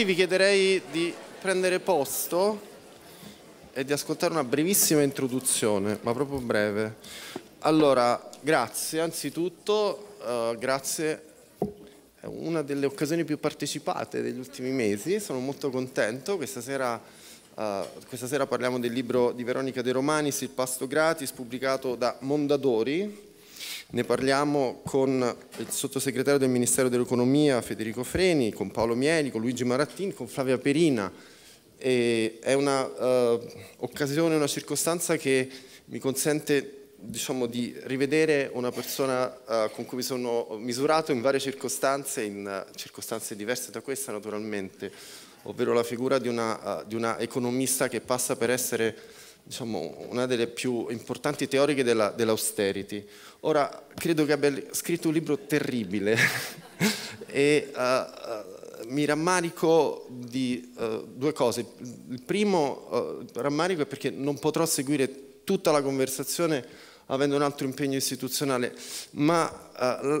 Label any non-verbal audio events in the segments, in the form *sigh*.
tutti vi chiederei di prendere posto e di ascoltare una brevissima introduzione, ma proprio breve. Allora, grazie anzitutto, uh, grazie, è una delle occasioni più partecipate degli ultimi mesi, sono molto contento, questa sera, uh, questa sera parliamo del libro di Veronica De Romanis, Il pasto gratis, pubblicato da Mondadori, ne parliamo con il sottosegretario del Ministero dell'Economia Federico Freni, con Paolo Mieli, con Luigi Marattin, con Flavia Perina. E è un'occasione, uh, una circostanza che mi consente diciamo, di rivedere una persona uh, con cui mi sono misurato in varie circostanze, in uh, circostanze diverse da questa naturalmente, ovvero la figura di una, di una economista che passa per essere diciamo, una delle più importanti teoriche dell'austerity. Ora, credo che abbia scritto un libro terribile *laughs* e uh, uh, mi rammarico di uh, due cose. Il primo rammarico è perché non potrò seguire tutta la conversazione avendo un altro impegno istituzionale, ma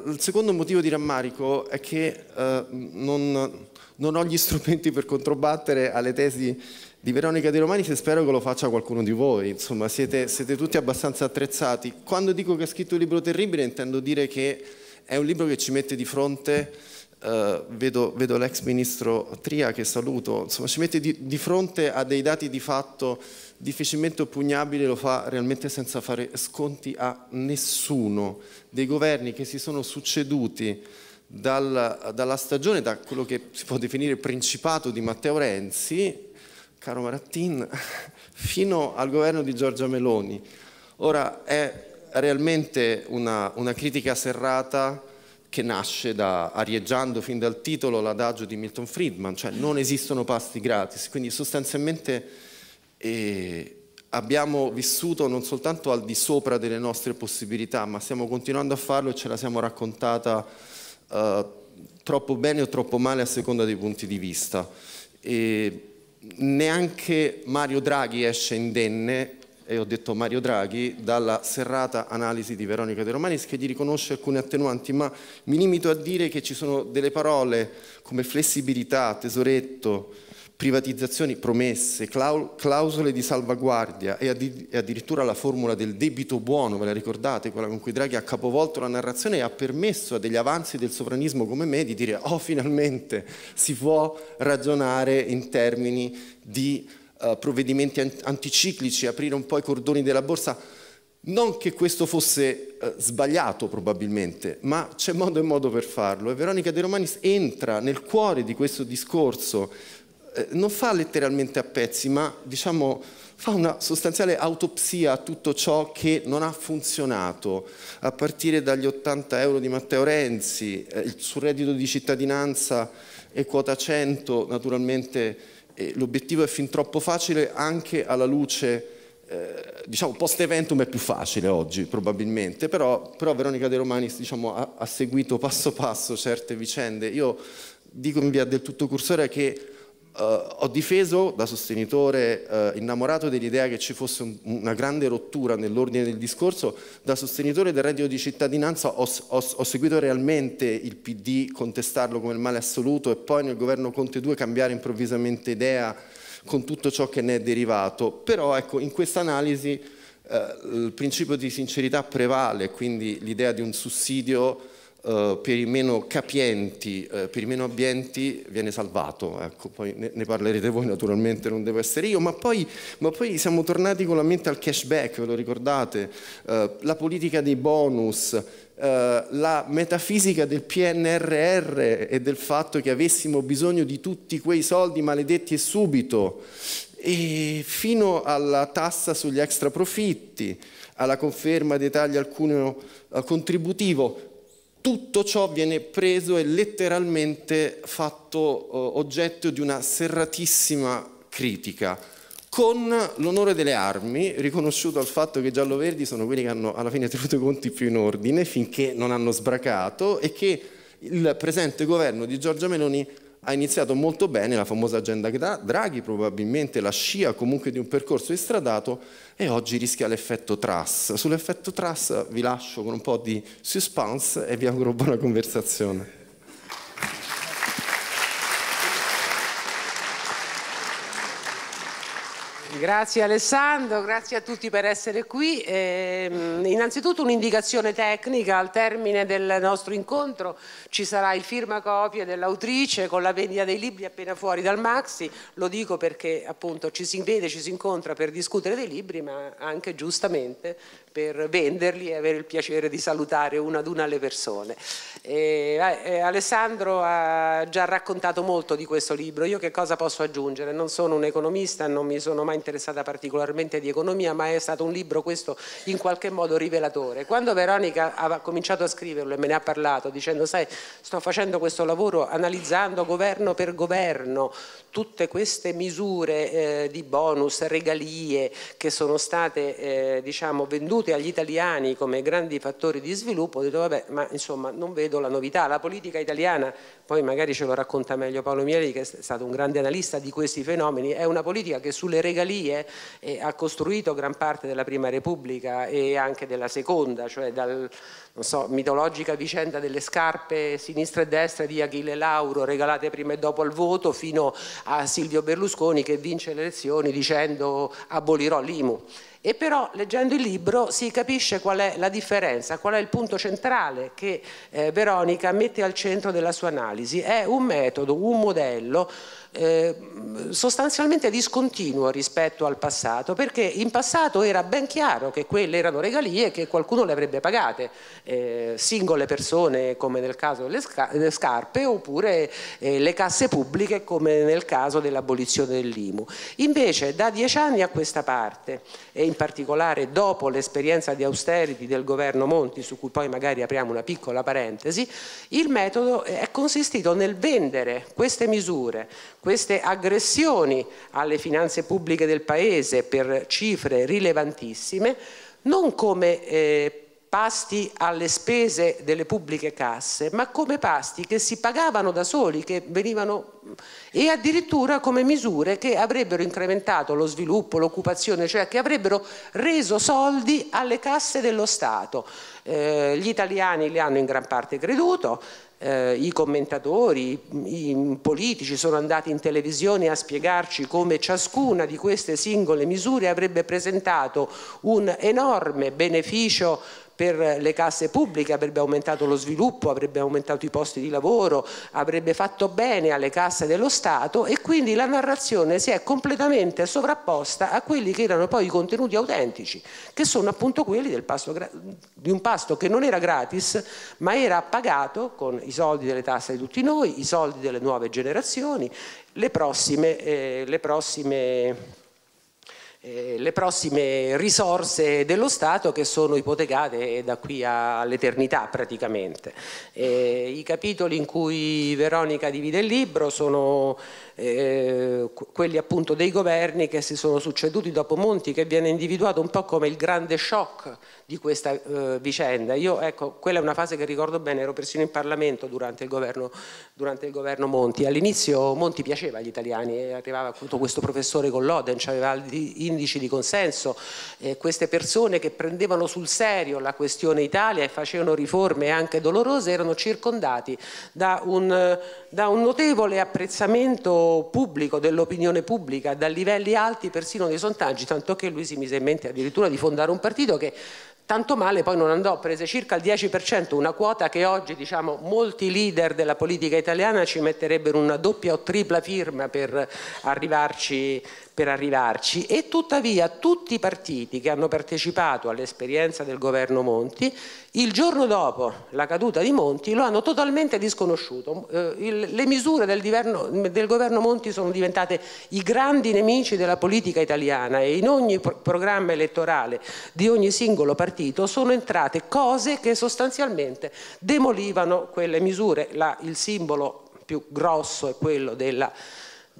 il secondo motivo di rammarico è che non, non ho gli strumenti per controbattere alle tesi di Veronica De Romani se spero che lo faccia qualcuno di voi, insomma siete, siete, tutti abbastanza attrezzati. Quando dico che ha scritto un libro terribile intendo dire che è un libro che ci mette di fronte, uh, vedo, vedo l'ex ministro Tria che saluto, insomma ci mette di, di fronte a dei dati di fatto difficilmente oppugnabili, lo fa realmente senza fare sconti a nessuno. Dei governi che si sono succeduti dal, dalla stagione, da quello che si può definire principato di Matteo Renzi, caro Marattin, fino al governo di Giorgia Meloni. Ora è realmente una, una critica serrata che nasce da, arieggiando fin dal titolo l'adagio di Milton Friedman, cioè non esistono pasti gratis, quindi sostanzialmente eh, abbiamo vissuto non soltanto al di sopra delle nostre possibilità, ma stiamo continuando a farlo e ce la siamo raccontata eh, troppo bene o troppo male a seconda dei punti di vista. E, neanche Mario Draghi esce indenne, e ho detto Mario Draghi, dalla serrata analisi di Veronica De Romanis che gli riconosce alcune attenuanti, ma mi limito a dire che ci sono delle parole come flessibilità, tesoretto, privatizzazioni promesse, clausole di salvaguardia e, addirittura la formula del debito buono, ve la ricordate, quella con cui Draghi ha capovolto la narrazione e ha permesso a degli avanzi del sovranismo come me di dire oh finalmente si può ragionare in termini di uh, provvedimenti anticiclici, aprire un po' i cordoni della borsa. Non che questo fosse uh, sbagliato probabilmente, ma c'è modo e modo per farlo e Veronica De Romanis entra nel cuore di questo discorso eh, non fa letteralmente a pezzi, ma diciamo fa una sostanziale autopsia a tutto ciò che non ha funzionato, a partire dagli 80 euro di Matteo Renzi, eh, sul reddito di cittadinanza e quota 100, naturalmente l'obiettivo è fin troppo facile anche alla luce eh, diciamo post eventum è più facile oggi probabilmente, però, però Veronica De Romanis diciamo, ha, ha, seguito passo passo certe vicende. Io dico in via del tutto cursore che ho difeso da sostenitore uh, innamorato dell'idea che ci fosse un, una grande rottura nell'ordine del discorso, da sostenitore del reddito di cittadinanza ho, ho, ho, seguito realmente il PD contestarlo come il male assoluto e poi nel governo Conte 2 cambiare improvvisamente idea con tutto ciò che ne è derivato, però ecco in questa analisi uh, il principio di sincerità prevale, quindi l'idea di un sussidio Uh, per i meno capienti, uh, per i meno abbienti viene salvato, ecco, poi ne, parlerete voi naturalmente, non devo essere io, ma poi, ma poi, siamo tornati con la mente al cashback, ve lo ricordate? Uh, la politica dei bonus, la metafisica del PNRR e del fatto che avessimo bisogno di tutti quei soldi maledetti e subito, e fino alla tassa sugli extra profitti, alla conferma dei tagli al cuneo contributivo, tutto ciò viene preso e letteralmente fatto eh, oggetto di una serratissima critica, con l'onore delle armi, riconosciuto al fatto che giallo-verdi sono quelli che hanno alla fine *laughs* tenuto i conti più in ordine finché non hanno sbracato e che il presente governo di Giorgia Meloni ha iniziato molto bene la famosa agenda Draghi, probabilmente la scia comunque di un percorso estradato e oggi rischia l'effetto Truss. Sull'effetto Truss vi lascio con un po' di suspense e vi auguro buona conversazione. Grazie Alessandro, grazie a tutti per essere qui. Eh, innanzitutto un'indicazione tecnica, al termine del nostro incontro ci sarà il firmacopie dell'autrice con la vendita dei libri appena fuori dal Maxi, lo dico perché appunto ci si vede, ci si incontra per discutere dei libri ma anche giustamente per venderli e avere il piacere di salutare una ad una le persone. E, eh, Alessandro ha già raccontato molto di questo libro, io che cosa posso aggiungere? Non sono un economista, non mi sono mai interessata particolarmente di economia, ma è stato un libro questo in qualche modo rivelatore. Quando Veronica ha cominciato a scriverlo e me ne ha parlato dicendo sai sto facendo questo lavoro analizzando governo per governo tutte queste misure eh, di bonus, regalie che sono state eh, diciamo vendute venduti agli italiani come grandi fattori di sviluppo, ho detto vabbè, ma insomma non vedo la novità. La politica italiana, poi magari ce lo racconta meglio Paolo Mieli che è stato un grande analista di questi fenomeni, è una politica che sulle regalie eh, ha costruito gran parte della Prima Repubblica e anche della Seconda, cioè dal so, mitologica vicenda delle scarpe sinistra e destra di Achille Lauro regalate prima e dopo al voto fino a Silvio Berlusconi che vince le elezioni dicendo abolirò l'IMU. E però leggendo il libro si capisce qual è la differenza, qual è il punto centrale che eh, Veronica mette al centro della sua analisi. È un metodo, un modello eh, sostanzialmente discontinuo rispetto al passato, perché in passato era ben chiaro che quelle erano regalie e che qualcuno le avrebbe pagate, eh, singole persone come nel caso delle, delle scarpe oppure eh, le casse pubbliche come nel caso dell'abolizione dell'IMU. Invece da dieci anni a questa parte e in particolare dopo l'esperienza di austerity del governo Monti, su cui poi magari apriamo una piccola parentesi, il metodo è consistito nel vendere queste misure, queste aggressioni alle finanze pubbliche del Paese per cifre rilevantissime, non come eh, pasti alle spese delle pubbliche casse, ma come pasti che si pagavano da soli, che venivano e addirittura come misure che avrebbero incrementato lo sviluppo, l'occupazione, cioè che avrebbero reso soldi alle casse dello Stato. Eh, gli italiani le hanno in gran parte creduto, eh, i commentatori, i, i politici sono andati in televisione a spiegarci come ciascuna di queste singole misure avrebbe presentato un enorme beneficio per le casse pubbliche, avrebbe aumentato lo sviluppo, avrebbe aumentato i posti di lavoro, avrebbe fatto bene alle casse dello Stato e quindi la narrazione si è completamente sovrapposta a quelli che erano poi i contenuti autentici, che sono appunto quelli pasto, di un pasto che non era gratis, ma era pagato con i soldi delle tasse di tutti noi, i soldi delle nuove generazioni, le prossime, eh, le prossime eh, le prossime risorse dello Stato che sono ipotecate da qui all'eternità praticamente. Eh, I capitoli in cui Veronica divide il libro sono eh, quelli appunto dei governi che si sono succeduti dopo Monti che viene individuato un po' come il grande shock di questa eh, vicenda. Io ecco, quella è una fase che ricordo bene, ero persino in Parlamento durante il governo, durante il governo Monti. All'inizio Monti piaceva agli italiani, arrivava appunto questo professore con l'Oden, aveva gli indici di consenso, eh, queste persone che prendevano sul serio la questione Italia e facevano riforme anche dolorose erano circondati da un, da un notevole apprezzamento pubblico, dell'opinione pubblica, da livelli alti persino dei sondaggi, tanto che lui si mise in mente addirittura di fondare un partito che tanto male poi non andò, prese circa il 10%, una quota che oggi diciamo, molti leader della politica italiana ci metterebbero una doppia o tripla firma per arrivarci, per arrivarci e tuttavia tutti i partiti che hanno partecipato all'esperienza del governo Monti il giorno dopo la caduta di Monti lo hanno totalmente disconosciuto. Eh, le misure del, diverno, del, governo Monti sono diventate i grandi nemici della politica italiana e in ogni pro programma elettorale di ogni singolo partito sono entrate cose che sostanzialmente demolivano quelle misure. La, il simbolo più grosso è quello della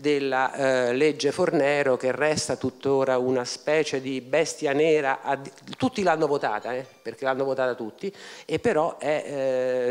della eh, legge Fornero che resta tuttora una specie di bestia nera, tutti l'hanno votata, eh, perché l'hanno votata tutti, e però è,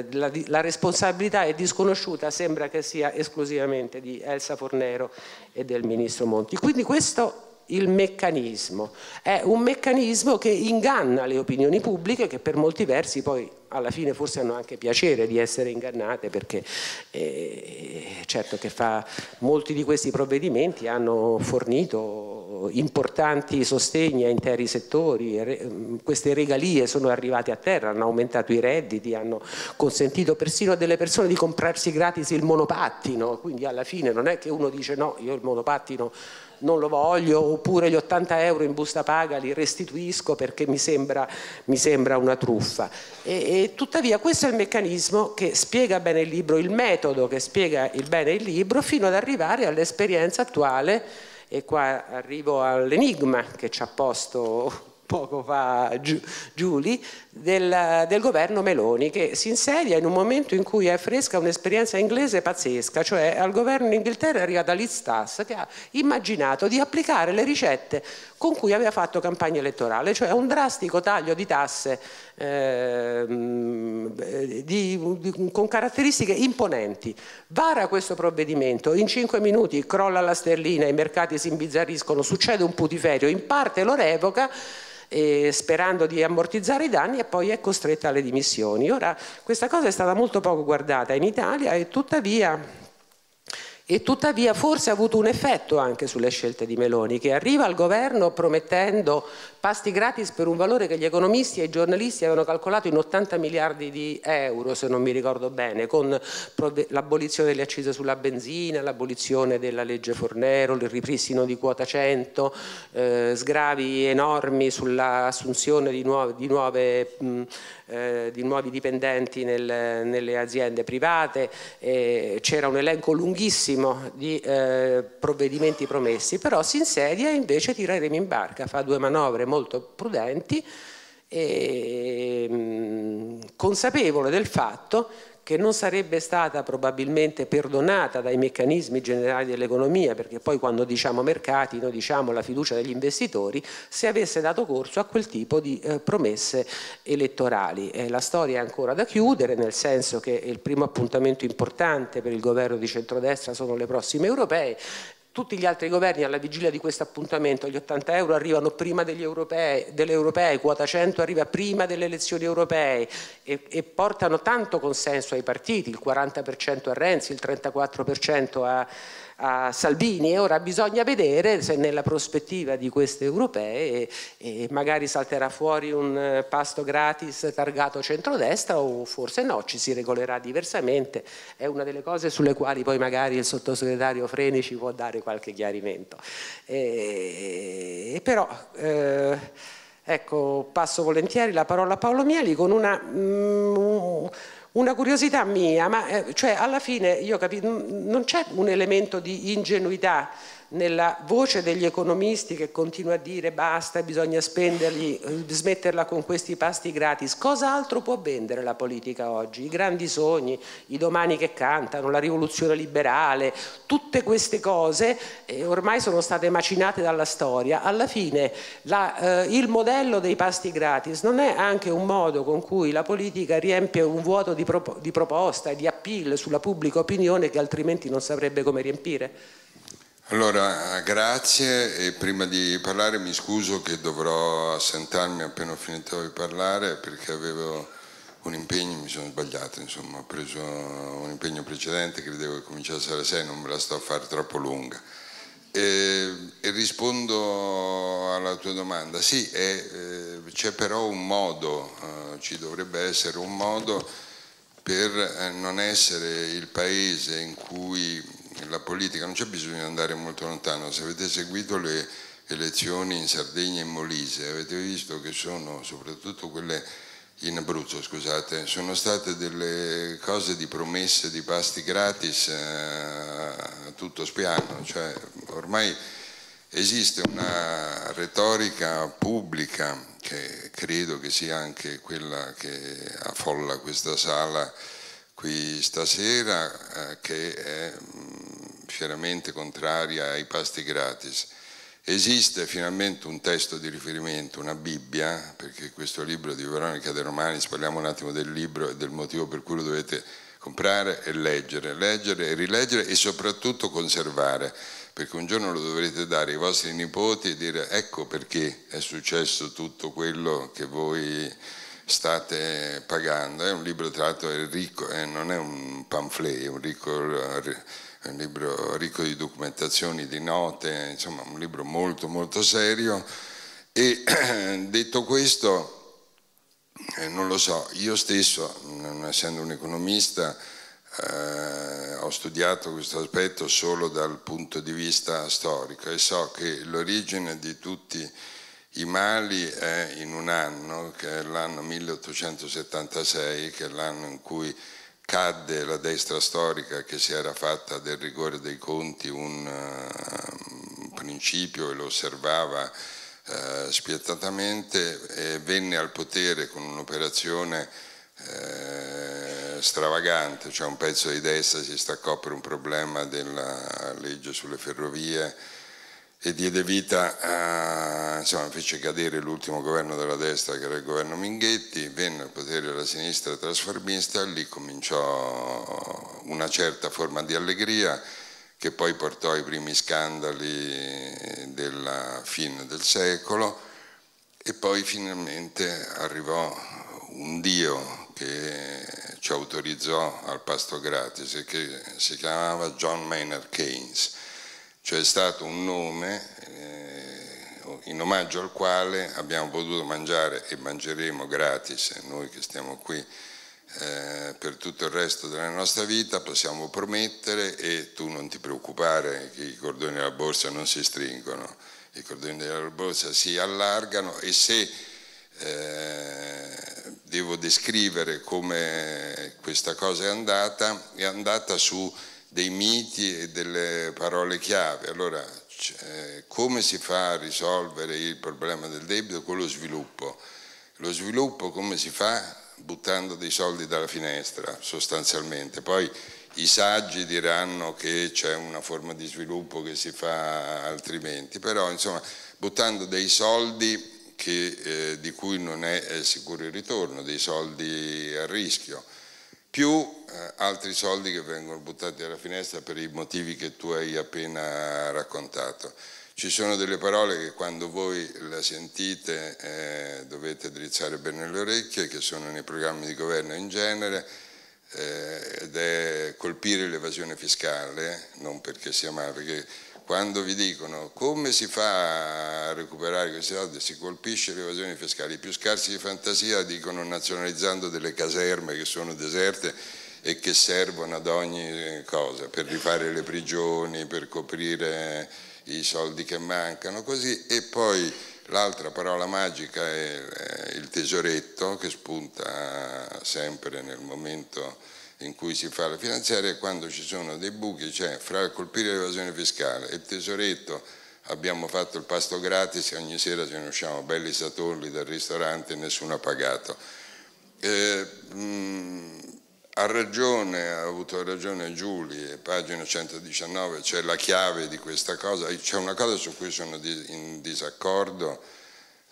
eh, la, la, responsabilità è disconosciuta, sembra che sia esclusivamente di Elsa Fornero e del Ministro Monti. Quindi questo il meccanismo, è un meccanismo che inganna le opinioni pubbliche che per molti versi poi alla fine forse hanno anche piacere di essere ingannate perché eh, certo che fa, molti di questi provvedimenti hanno fornito importanti sostegni a interi settori, queste regalie sono arrivate a terra, hanno aumentato i redditi, hanno consentito persino a delle persone di comprarsi gratis il monopattino, quindi alla fine non è che uno dice no, io il monopattino non lo voglio, oppure gli 80 euro in busta paga li restituisco perché mi sembra, mi sembra una truffa. E, e, tuttavia questo è il meccanismo che spiega bene il libro, il metodo che spiega il bene il libro, fino ad arrivare all'esperienza attuale, e qua arrivo all'enigma che ci ha posto poco fa Giuli, del, del, governo Meloni che si insedia in un momento in cui è fresca un'esperienza inglese pazzesca, cioè al governo in Inghilterra è arrivata Liz Truss che ha immaginato di applicare le ricette con cui aveva fatto campagna elettorale, cioè un drastico taglio di tasse eh, di, di, con caratteristiche imponenti. Vara questo provvedimento, in cinque minuti crolla la sterlina, i mercati si imbizzarriscono, succede un putiferio, in parte lo revoca, eh, sperando di ammortizzare i danni e poi è costretta alle dimissioni. Ora, questa cosa è stata molto poco guardata in Italia e tuttavia e tuttavia forse ha avuto un effetto anche sulle scelte di Meloni che arriva al governo promettendo pasti gratis per un valore che gli economisti e i giornalisti avevano calcolato in 80 miliardi di euro se non mi ricordo bene con l'abolizione delle accise sulla benzina, l'abolizione della legge Fornero, il ripristino di quota 100, eh, sgravi enormi sull'assunzione di, nuove, di nuove mh, eh, di nuovi dipendenti nel, nelle aziende private, eh, c'era un elenco lunghissimo di eh, provvedimenti promessi, però si insedia e invece tira in barca, fa due manovre molto prudenti e mh, mm, consapevole del fatto che non sarebbe stata probabilmente perdonata dai meccanismi generali dell'economia, perché poi quando diciamo mercati noi diciamo la fiducia degli investitori, se avesse dato corso a quel tipo di eh, promesse elettorali. Eh, la storia è ancora da chiudere, nel senso che il primo appuntamento importante per il governo di centrodestra sono le prossime europee, tutti gli altri governi alla vigilia di questo appuntamento, gli 80 euro arrivano prima degli europei, delle europee, quota 100 arriva prima delle elezioni europee e, e portano tanto consenso ai partiti, il 40% a Renzi, il 34% a, a Salvini e ora bisogna vedere se nella prospettiva di queste europee eh, magari salterà fuori un eh, pasto gratis targato centrodestra o forse no, ci si regolerà diversamente, è una delle cose sulle quali poi magari il sottosegretario Freni ci può dare qualche chiarimento. E, però eh, ecco, passo volentieri la parola a Paolo Mieli con una... Mm, una curiosità mia, ma eh, cioè alla fine io capito, non c'è un elemento di ingenuità nella voce degli economisti che continua a dire basta, bisogna spenderli, eh, smetterla con questi pasti gratis. Cosa altro può vendere la politica oggi? I grandi sogni, i domani che cantano, la rivoluzione liberale, tutte queste cose eh, ormai sono state macinate dalla storia. Alla fine la, eh, il modello dei pasti gratis non è anche un modo con cui la politica riempie un vuoto di, pro, di proposta e di appeal sulla pubblica opinione che altrimenti non saprebbe come riempire? Allora, grazie e prima di parlare mi scuso che dovrò assentarmi appena ho finito di parlare perché avevo un impegno, mi sono sbagliato, insomma, ho preso un impegno precedente, credevo che cominciasse alle 6, non me la sto a fare troppo lunga. E, e rispondo alla tua domanda, sì, eh, c'è però un modo, eh, ci dovrebbe essere un modo per eh, non essere il paese in cui la politica, non c'è bisogno di andare molto lontano, se avete seguito le elezioni in Sardegna e in Molise avete visto che sono soprattutto quelle in Abruzzo, scusate, sono state delle cose di promesse di pasti gratis eh, a tutto spiano, cioè ormai esiste una retorica pubblica che credo che sia anche quella che affolla questa sala qui stasera, eh, che è fieramente contraria ai pasti gratis. Esiste finalmente un testo di riferimento, una Bibbia, perché questo libro di Veronica De Romani, parliamo un attimo del libro e del motivo per cui lo dovete comprare e leggere, leggere e rileggere e soprattutto conservare, perché un giorno lo dovrete dare ai vostri nipoti e dire ecco perché è successo tutto quello che voi state pagando. È un libro tra l'altro ricco, eh, non è un pamphlet, è un, ricco, un libro ricco di documentazioni, di note, insomma un libro molto molto serio. E *clears throat* detto questo, eh, non lo so, io stesso, non essendo un economista, eh, ho studiato questo aspetto solo dal punto di vista storico e so che l'origine di tutti i mali è in un anno, che è l'anno 1876, che è l'anno in cui cadde la destra storica che si era fatta del rigore dei conti un, un principio e lo osservava uh, spietatamente e venne al potere con un'operazione uh, stravagante, cioè un pezzo di destra si staccò per un problema della legge sulle ferrovie e diede vita a, insomma, fece cadere l'ultimo governo della destra che era il governo Minghetti, venne al potere la sinistra trasformista, lì cominciò una certa forma di allegria che poi portò ai primi scandali della fine del secolo e poi finalmente arrivò un Dio che ci autorizzò al pasto gratis e che si chiamava John Maynard Keynes cioè è stato un nome eh, in omaggio al quale abbiamo potuto mangiare e mangeremo gratis, noi che stiamo qui eh, per tutto il resto della nostra vita, possiamo promettere e tu non ti preoccupare che i cordoni della borsa non si stringono, i cordoni della borsa si allargano e se eh, devo descrivere come questa cosa è andata, è andata su dei miti e delle parole chiave. Allora, cioè, come si fa a risolvere il problema del debito? Con lo sviluppo. Lo sviluppo come si fa? Buttando dei soldi dalla finestra, sostanzialmente. Poi i saggi diranno che c'è una forma di sviluppo che si fa altrimenti, però insomma buttando dei soldi che, eh, di cui non è sicuro il ritorno, dei soldi a rischio più eh, altri soldi che vengono buttati alla finestra per i motivi che tu hai appena raccontato. Ci sono delle parole che quando voi le sentite eh, dovete drizzare bene le orecchie, che sono nei programmi di governo in genere, eh, ed è colpire l'evasione fiscale, non perché sia male, perché quando vi dicono come si fa a recuperare questi soldi, si colpisce l'evasione fiscale, i più scarsi di fantasia dicono nazionalizzando delle caserme che sono deserte e che servono ad ogni cosa, per rifare le prigioni, per coprire i soldi che mancano, così. E poi l'altra parola magica è il tesoretto che spunta sempre nel momento in cui si fa la finanziaria quando ci sono dei buchi, cioè fra colpire l'evasione fiscale e il tesoretto abbiamo fatto il pasto gratis e ogni sera ce ne usciamo belli satolli dal ristorante e nessuno ha pagato. Eh, mh, ha ragione, ha avuto ragione Giulia, pagina 119, c'è la chiave di questa cosa, c'è una cosa su cui sono in disaccordo,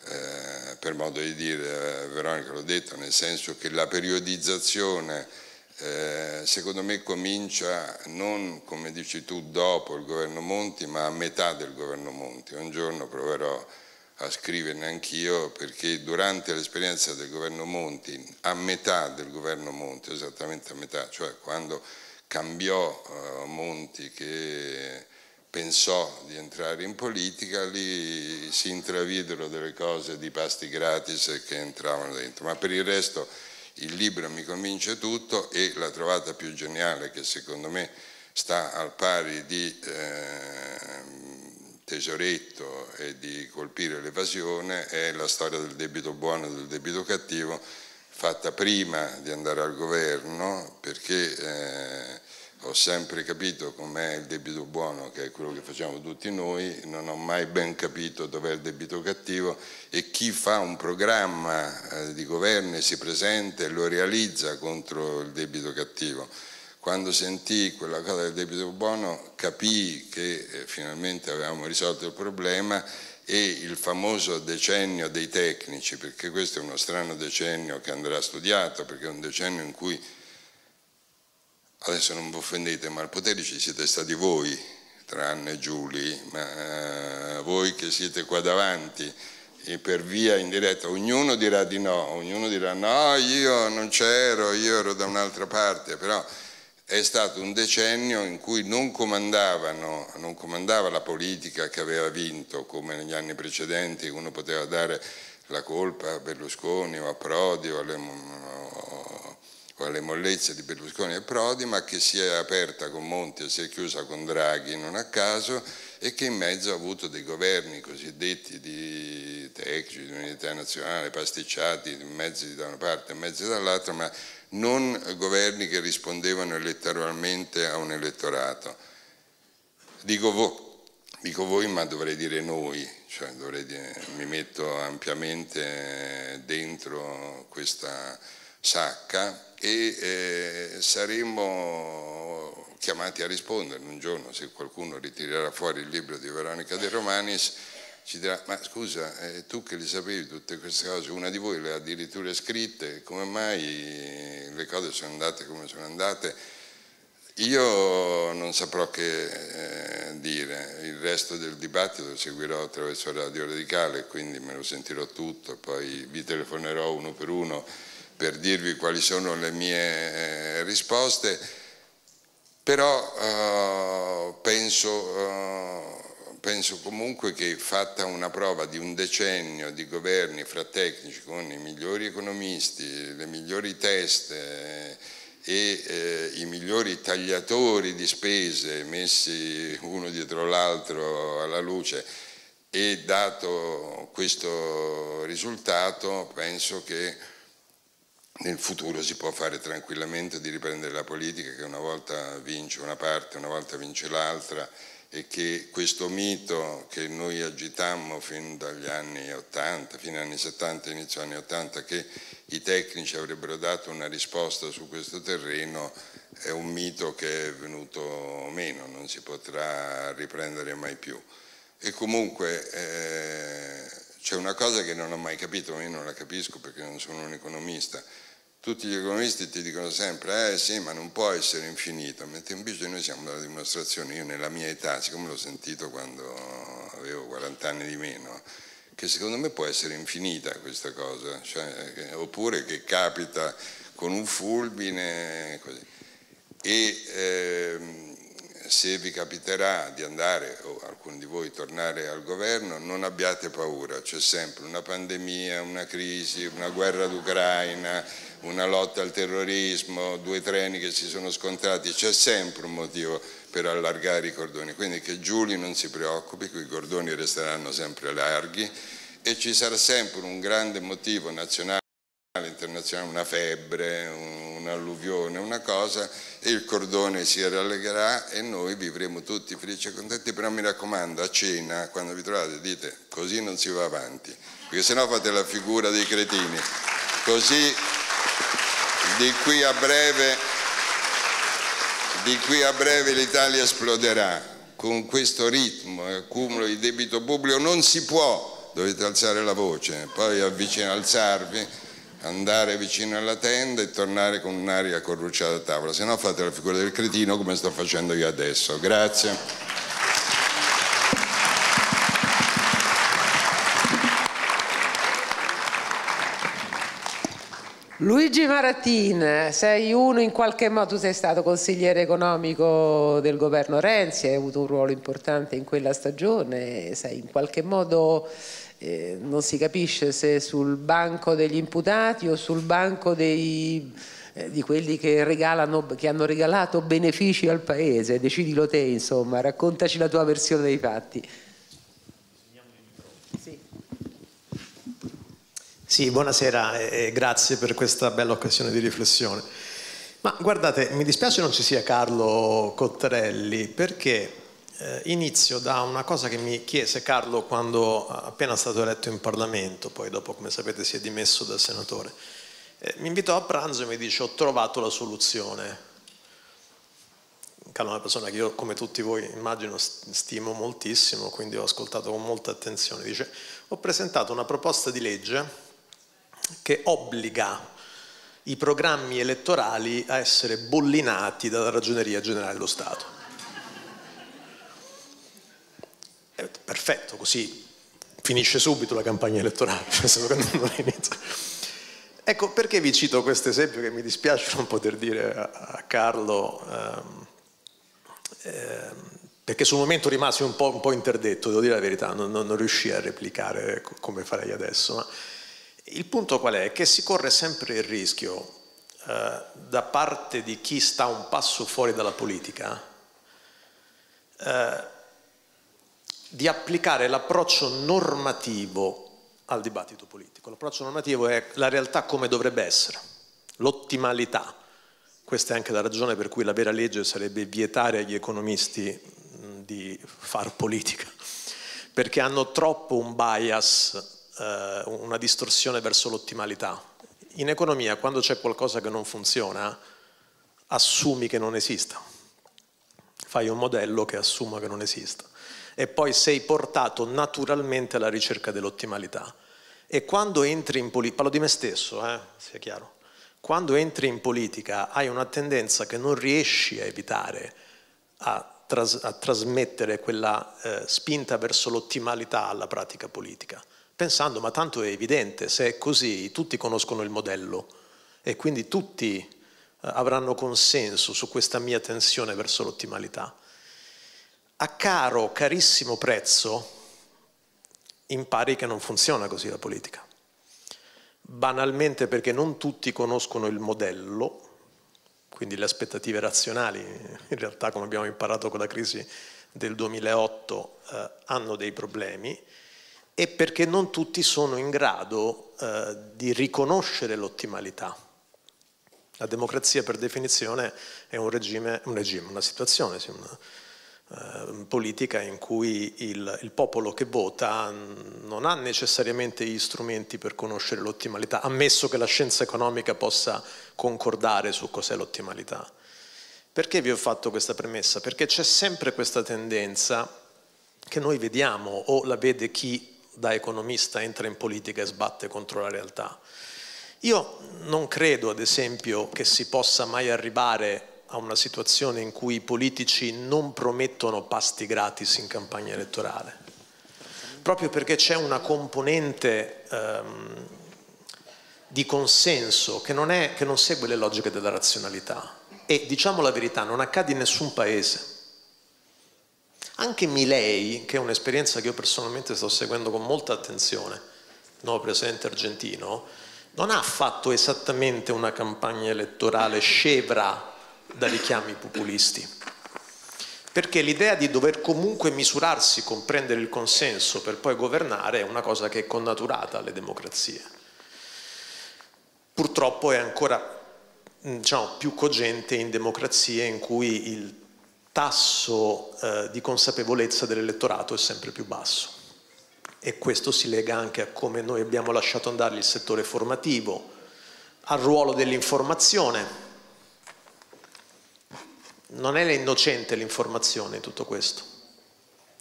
eh, per modo di dire, eh, Veronica l'ho detto, nel senso che la periodizzazione eh, secondo me comincia non, come dici tu, dopo il governo Monti, ma a metà del governo Monti. Un giorno proverò a scriverne anch'io perché durante l'esperienza del governo Monti, a metà del governo Monti, esattamente a metà, cioè quando cambiò uh, Monti che pensò di entrare in politica, lì si intravidero delle cose di pasti gratis che entravano dentro, ma per il resto il libro mi convince tutto e la trovata più geniale che secondo me sta al pari di eh, tesoretto e di colpire l'evasione è la storia del debito buono e del debito cattivo fatta prima di andare al governo perché eh, ho sempre capito com'è il debito buono, che è quello che facciamo tutti noi, non ho mai ben capito dov'è il debito cattivo e chi fa un programma eh, di governo e si presenta e lo realizza contro il debito cattivo. Quando sentii quella cosa del debito buono capii che eh, finalmente avevamo risolto il problema e il famoso decennio dei tecnici, perché questo è uno strano decennio che andrà studiato, perché è un decennio in cui adesso non vi offendete, ma al potere ci siete stati voi, tranne Giuli, ma eh, voi che siete qua davanti, per via indiretta, ognuno dirà di no, ognuno dirà no, io non c'ero, io ero da un'altra parte, però è stato un decennio in cui non, non comandava la politica che aveva vinto come negli anni precedenti, uno poteva dare la colpa a Berlusconi o a Prodi o alle, o alle mollezze di Berlusconi e Prodi, ma che si è aperta con Monti e si è chiusa con Draghi non a caso e che in mezzo ha avuto dei governi cosiddetti di tecnici, di unità nazionale, pasticciati, mezzi da una parte e mezzi dall'altra, ma non governi che rispondevano elettoralmente a un elettorato. Dico voi, dico voi ma dovrei dire noi, cioè dire, mi metto ampiamente dentro questa sacca e eh, saremo chiamati a rispondere. Un giorno se qualcuno ritirerà fuori il libro di Veronica De Romanis ci dirà ma scusa eh, tu che le sapevi tutte queste cose? Una di voi le ha addirittura scritte? Come mai le cose sono andate come sono andate? Io non saprò che eh, dire. Il resto del dibattito lo seguirò attraverso Radio Radicale quindi me lo sentirò tutto poi vi telefonerò uno per uno per dirvi quali sono le mie eh, risposte però eh, penso eh, penso comunque che fatta una prova di un decennio di governi fra tecnici con i migliori economisti, le migliori teste e eh, i migliori tagliatori di spese messi uno dietro l'altro alla luce e dato questo risultato penso che nel futuro si può fare tranquillamente di riprendere la politica che una volta vince una parte, una volta vince l'altra e che questo mito che noi agitammo fin dagli anni 80, fino agli anni 70, inizio anni 80, che i tecnici avrebbero dato una risposta su questo terreno, è un mito che è venuto meno, non si potrà riprendere mai più. E comunque eh, c'è una cosa che non ho mai capito, ma io non la capisco perché non sono un economista, tutti gli economisti ti dicono sempre, eh sì, ma non può essere infinito, mentre invece noi siamo dalla dimostrazione, io nella mia età, siccome l'ho sentito quando avevo 40 anni di meno, che secondo me può essere infinita questa cosa, cioè, oppure che capita con un fulmine, così. E ehm, se vi capiterà di andare, o alcuni di voi tornare al governo, non abbiate paura, c'è sempre una pandemia, una crisi, una guerra d'Ucraina, una lotta al terrorismo, due treni che si sono scontrati, c'è sempre un motivo per allargare i cordoni, quindi che Giulio non si preoccupi, i cordoni resteranno sempre larghi e ci sarà sempre un grande motivo nazionale, internazionale, una febbre, un'alluvione, una cosa e il cordone si rallegherà e noi vivremo tutti felici e contenti, però mi raccomando a cena quando vi trovate dite così non si va avanti, perché sennò fate la figura dei cretini, così di qui a breve, di qui a breve l'Italia esploderà. Con questo ritmo e accumulo di debito pubblico non si può, dovete alzare la voce, poi avvicina, alzarvi, andare vicino alla tenda e tornare con un'aria corrucciata a tavola, se no fate la figura del cretino come sto facendo io adesso. Grazie. Luigi Maratin, sei uno in qualche modo, tu sei stato consigliere economico del governo Renzi, hai avuto un ruolo importante in quella stagione, sei in qualche modo, eh, non si capisce se sul banco degli imputati o sul banco dei, eh, di quelli che, regalano, che hanno regalato benefici al Paese, decidilo te insomma, raccontaci la tua versione dei fatti. Sì, buonasera e grazie per questa bella occasione di riflessione. Ma guardate, mi dispiace non ci sia Carlo Cottarelli perché eh, inizio da una cosa che mi chiese Carlo quando appena stato eletto in Parlamento, poi dopo come sapete si è dimesso da senatore. Eh, mi invitò a pranzo e mi dice ho trovato la soluzione. Carlo è una persona che io come tutti voi immagino stimo moltissimo, quindi ho ascoltato con molta attenzione. Dice ho presentato una proposta di legge che obbliga i programmi elettorali a essere bollinati dalla Ragioneria Generale dello Stato. Perfetto, così finisce subito la campagna elettorale. *laughs* Ecco, perché vi cito questo esempio che mi dispiace non poter dire a, a Carlo, ehm, ehm, perché sul momento rimasi un po', un po', interdetto, devo dire la verità, non, non, non riuscii a replicare come farei adesso. Ma il punto qual è? Che si corre sempre il rischio eh, da parte di chi sta un passo fuori dalla politica eh, di applicare l'approccio normativo al dibattito politico. L'approccio normativo è la realtà come dovrebbe essere, l'ottimalità. Questa è anche la ragione per cui la vera legge sarebbe vietare agli economisti di far politica, perché hanno troppo un bias, eh, una distorsione verso l'ottimalità. In economia, quando c'è qualcosa che non funziona, assumi che non esista. Fai un modello che assuma che non esista e poi sei portato naturalmente alla ricerca dell'ottimalità. E quando entri in politica, parlo di me stesso, eh, sia chiaro, quando entri in politica hai una tendenza che non riesci a evitare a, tras a trasmettere quella eh, spinta verso l'ottimalità alla pratica politica, pensando ma tanto è evidente, se è così tutti conoscono il modello e quindi tutti eh, avranno consenso su questa mia tensione verso l'ottimalità a caro, carissimo prezzo, impari che non funziona così la politica. Banalmente perché non tutti conoscono il modello, quindi le aspettative razionali, in realtà come abbiamo imparato con la crisi del 2008, eh, hanno dei problemi, e perché non tutti sono in grado eh, di riconoscere l'ottimalità. La democrazia per definizione è un regime, un regime una situazione, sì, una, eh, politica in cui il, il, popolo che vota non ha necessariamente gli strumenti per conoscere l'ottimalità, ammesso che la scienza economica possa concordare su cos'è l'ottimalità. Perché vi ho fatto questa premessa? Perché c'è sempre questa tendenza che noi vediamo o la vede chi da economista entra in politica e sbatte contro la realtà. Io non credo, ad esempio, che si possa mai arrivare a una situazione in cui i politici non promettono pasti gratis in campagna elettorale, proprio perché c'è una componente ehm, di consenso che non, è, che non segue le logiche della razionalità e diciamo la verità, non accade in nessun paese. Anche Milei, che è un'esperienza che io personalmente sto seguendo con molta attenzione, il nuovo presidente argentino, non ha fatto esattamente una campagna elettorale scevra da richiami populisti. Perché l'idea di dover comunque misurarsi, comprendere il consenso per poi governare è una cosa che è connaturata alle democrazie. Purtroppo è ancora diciamo, più cogente in democrazie in cui il tasso eh, di consapevolezza dell'elettorato è sempre più basso. E questo si lega anche a come noi abbiamo lasciato andare il settore formativo, al ruolo dell'informazione, non è innocente l'informazione in tutto questo.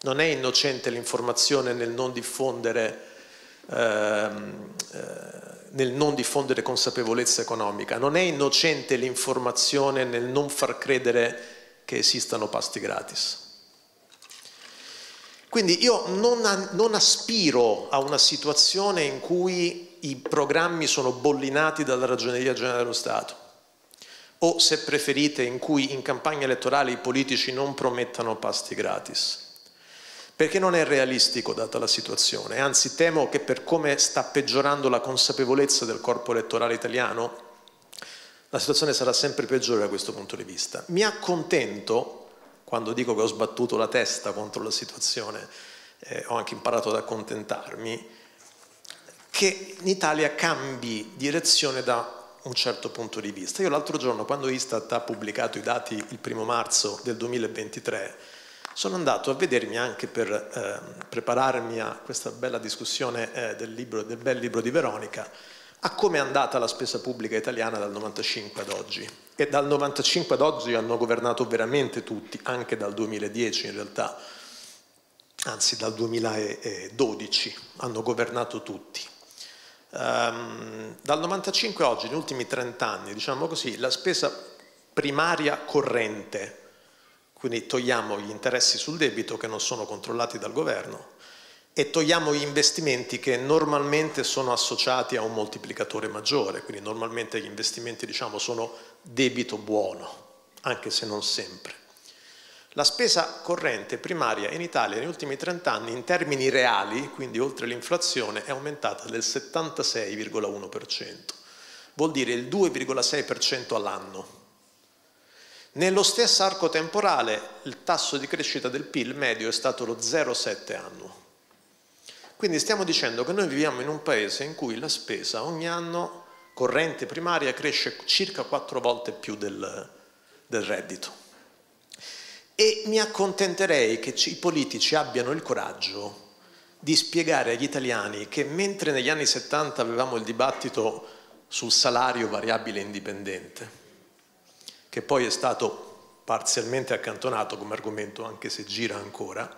Non è innocente l'informazione nel non diffondere, ehm, eh, nel non diffondere consapevolezza economica, non è innocente l'informazione nel non far credere che esistano pasti gratis. Quindi io non, non aspiro a una situazione in cui i programmi sono bollinati dalla Ragioneria Generale dello Stato o se preferite in cui in campagna elettorale i politici non promettano pasti gratis. Perché non è realistico data la situazione, anzi temo che per come sta peggiorando la consapevolezza del corpo elettorale italiano, la situazione sarà sempre peggiore da questo punto di vista. Mi accontento, quando dico che ho sbattuto la testa contro la situazione, eh, ho anche imparato ad accontentarmi, che in Italia cambi direzione da un certo punto di vista. Io l'altro giorno, quando Istat ha pubblicato i dati il primo marzo del 2023, sono andato a vedermi anche per eh, prepararmi a questa bella discussione eh, del, libro, del bel libro di Veronica, a come è andata la spesa pubblica italiana dal 95 ad oggi. E dal 95 ad oggi hanno governato veramente tutti, anche dal 2010 in realtà, anzi dal 2012 hanno governato tutti. Um, dal 95 a oggi, negli ultimi 30 anni, diciamo così, la spesa primaria corrente, quindi togliamo gli interessi sul debito che non sono controllati dal governo, e togliamo gli investimenti che normalmente sono associati a un moltiplicatore maggiore, quindi normalmente gli investimenti diciamo, sono debito buono, anche se non sempre. La spesa corrente primaria in Italia negli ultimi 30 anni in termini reali, quindi oltre l'inflazione, è aumentata del 76,1%, vuol dire il 2,6% all'anno. Nello stesso arco temporale il tasso di crescita del PIL medio è stato lo 0,7 annuo. Quindi stiamo dicendo che noi viviamo in un paese in cui la spesa ogni anno corrente primaria cresce circa quattro volte più del, del reddito. E mi accontenterei che i politici abbiano il coraggio di spiegare agli italiani che mentre negli anni 70 avevamo il dibattito sul salario variabile indipendente, che poi è stato parzialmente accantonato come argomento anche se gira ancora,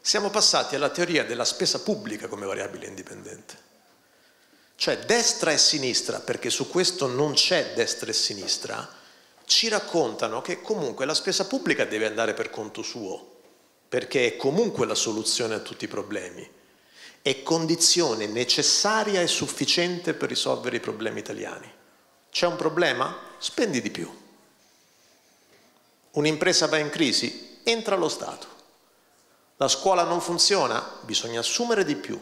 siamo passati alla teoria della spesa pubblica come variabile indipendente. Cioè destra e sinistra, perché su questo non c'è destra e sinistra, ci raccontano che comunque la spesa pubblica deve andare per conto suo, perché è comunque la soluzione a tutti i problemi, è condizione necessaria e sufficiente per risolvere i problemi italiani. C'è un problema? Spendi di più. Un'impresa va in crisi? Entra lo Stato. La scuola non funziona? Bisogna assumere di più,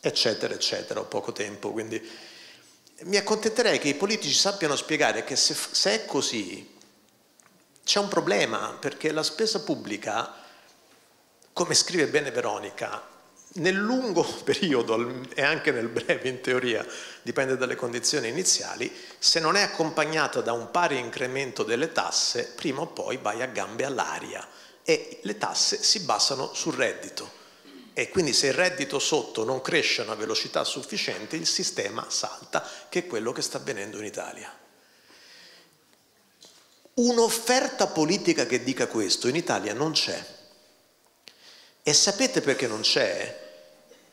eccetera, eccetera. Ho poco tempo, quindi mi accontenterei che i politici sappiano spiegare che se, se è così c'è un problema, perché la spesa pubblica, come scrive bene Veronica, nel lungo *laughs* periodo e anche nel breve in teoria, dipende dalle condizioni iniziali, se non è accompagnata da un pari incremento delle tasse, prima o poi vai a gambe all'aria e le tasse si basano sul reddito e quindi se il reddito sotto non cresce a una velocità sufficiente il sistema salta, che è quello che sta avvenendo in Italia. Un'offerta politica che dica questo in Italia non c'è. E sapete perché non c'è?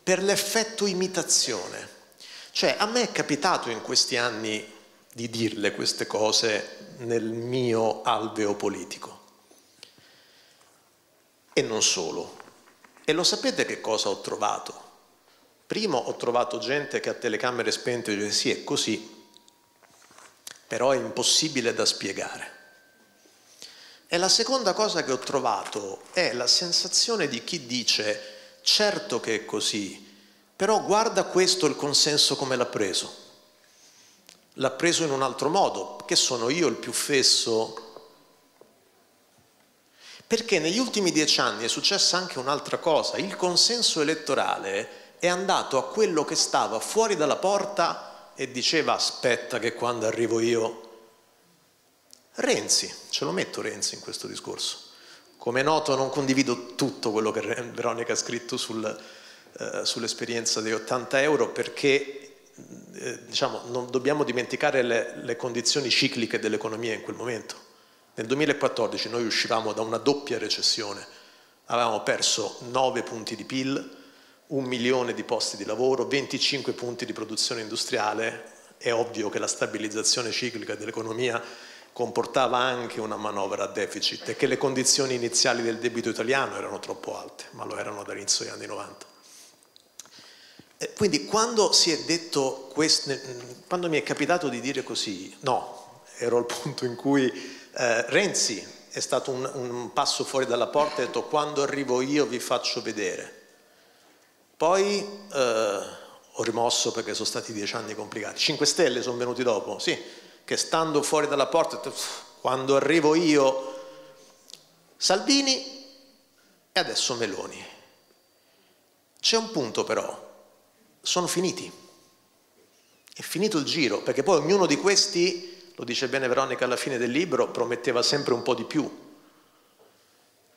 Per l'effetto imitazione. Cioè a me è capitato in questi anni di dirle queste cose nel mio alveo politico e non solo. E lo sapete che cosa ho trovato? Primo ho trovato gente che a telecamere spente dice sì è così, però è impossibile da spiegare. E la seconda cosa che ho trovato è la sensazione di chi dice certo che è così, però guarda questo il consenso come l'ha preso. L'ha preso in un altro modo, che sono io il più fesso perché negli ultimi dieci anni è successa anche un'altra cosa, il consenso elettorale è andato a quello che stava fuori dalla porta e diceva aspetta che quando arrivo io... Renzi, ce lo metto Renzi in questo discorso. Come noto non condivido tutto quello che Veronica ha scritto sul, eh, sull'esperienza dei 80 euro perché eh, diciamo, non dobbiamo dimenticare le, le condizioni cicliche dell'economia in quel momento nel 2014 noi uscivamo da una doppia recessione, avevamo perso 9 punti di PIL, un milione di posti di lavoro, 25 punti di produzione industriale, è ovvio che la stabilizzazione ciclica dell'economia comportava anche una manovra a deficit e che le condizioni iniziali del debito italiano erano troppo alte, ma lo erano dall'inizio degli anni 90. E quindi quando questo, quando mi è capitato di dire così, no, ero al punto in cui eh, Renzi è stato un, un, passo fuori dalla porta e ha detto quando arrivo io vi faccio vedere. Poi eh, ho rimosso perché sono stati dieci anni complicati. Cinque Stelle sono venuti dopo, sì, che stando fuori dalla porta quando arrivo io Salvini e adesso Meloni. C'è un punto però, sono finiti. È finito il giro, perché poi ognuno di questi lo dice bene Veronica alla fine del libro, prometteva sempre un po' di più.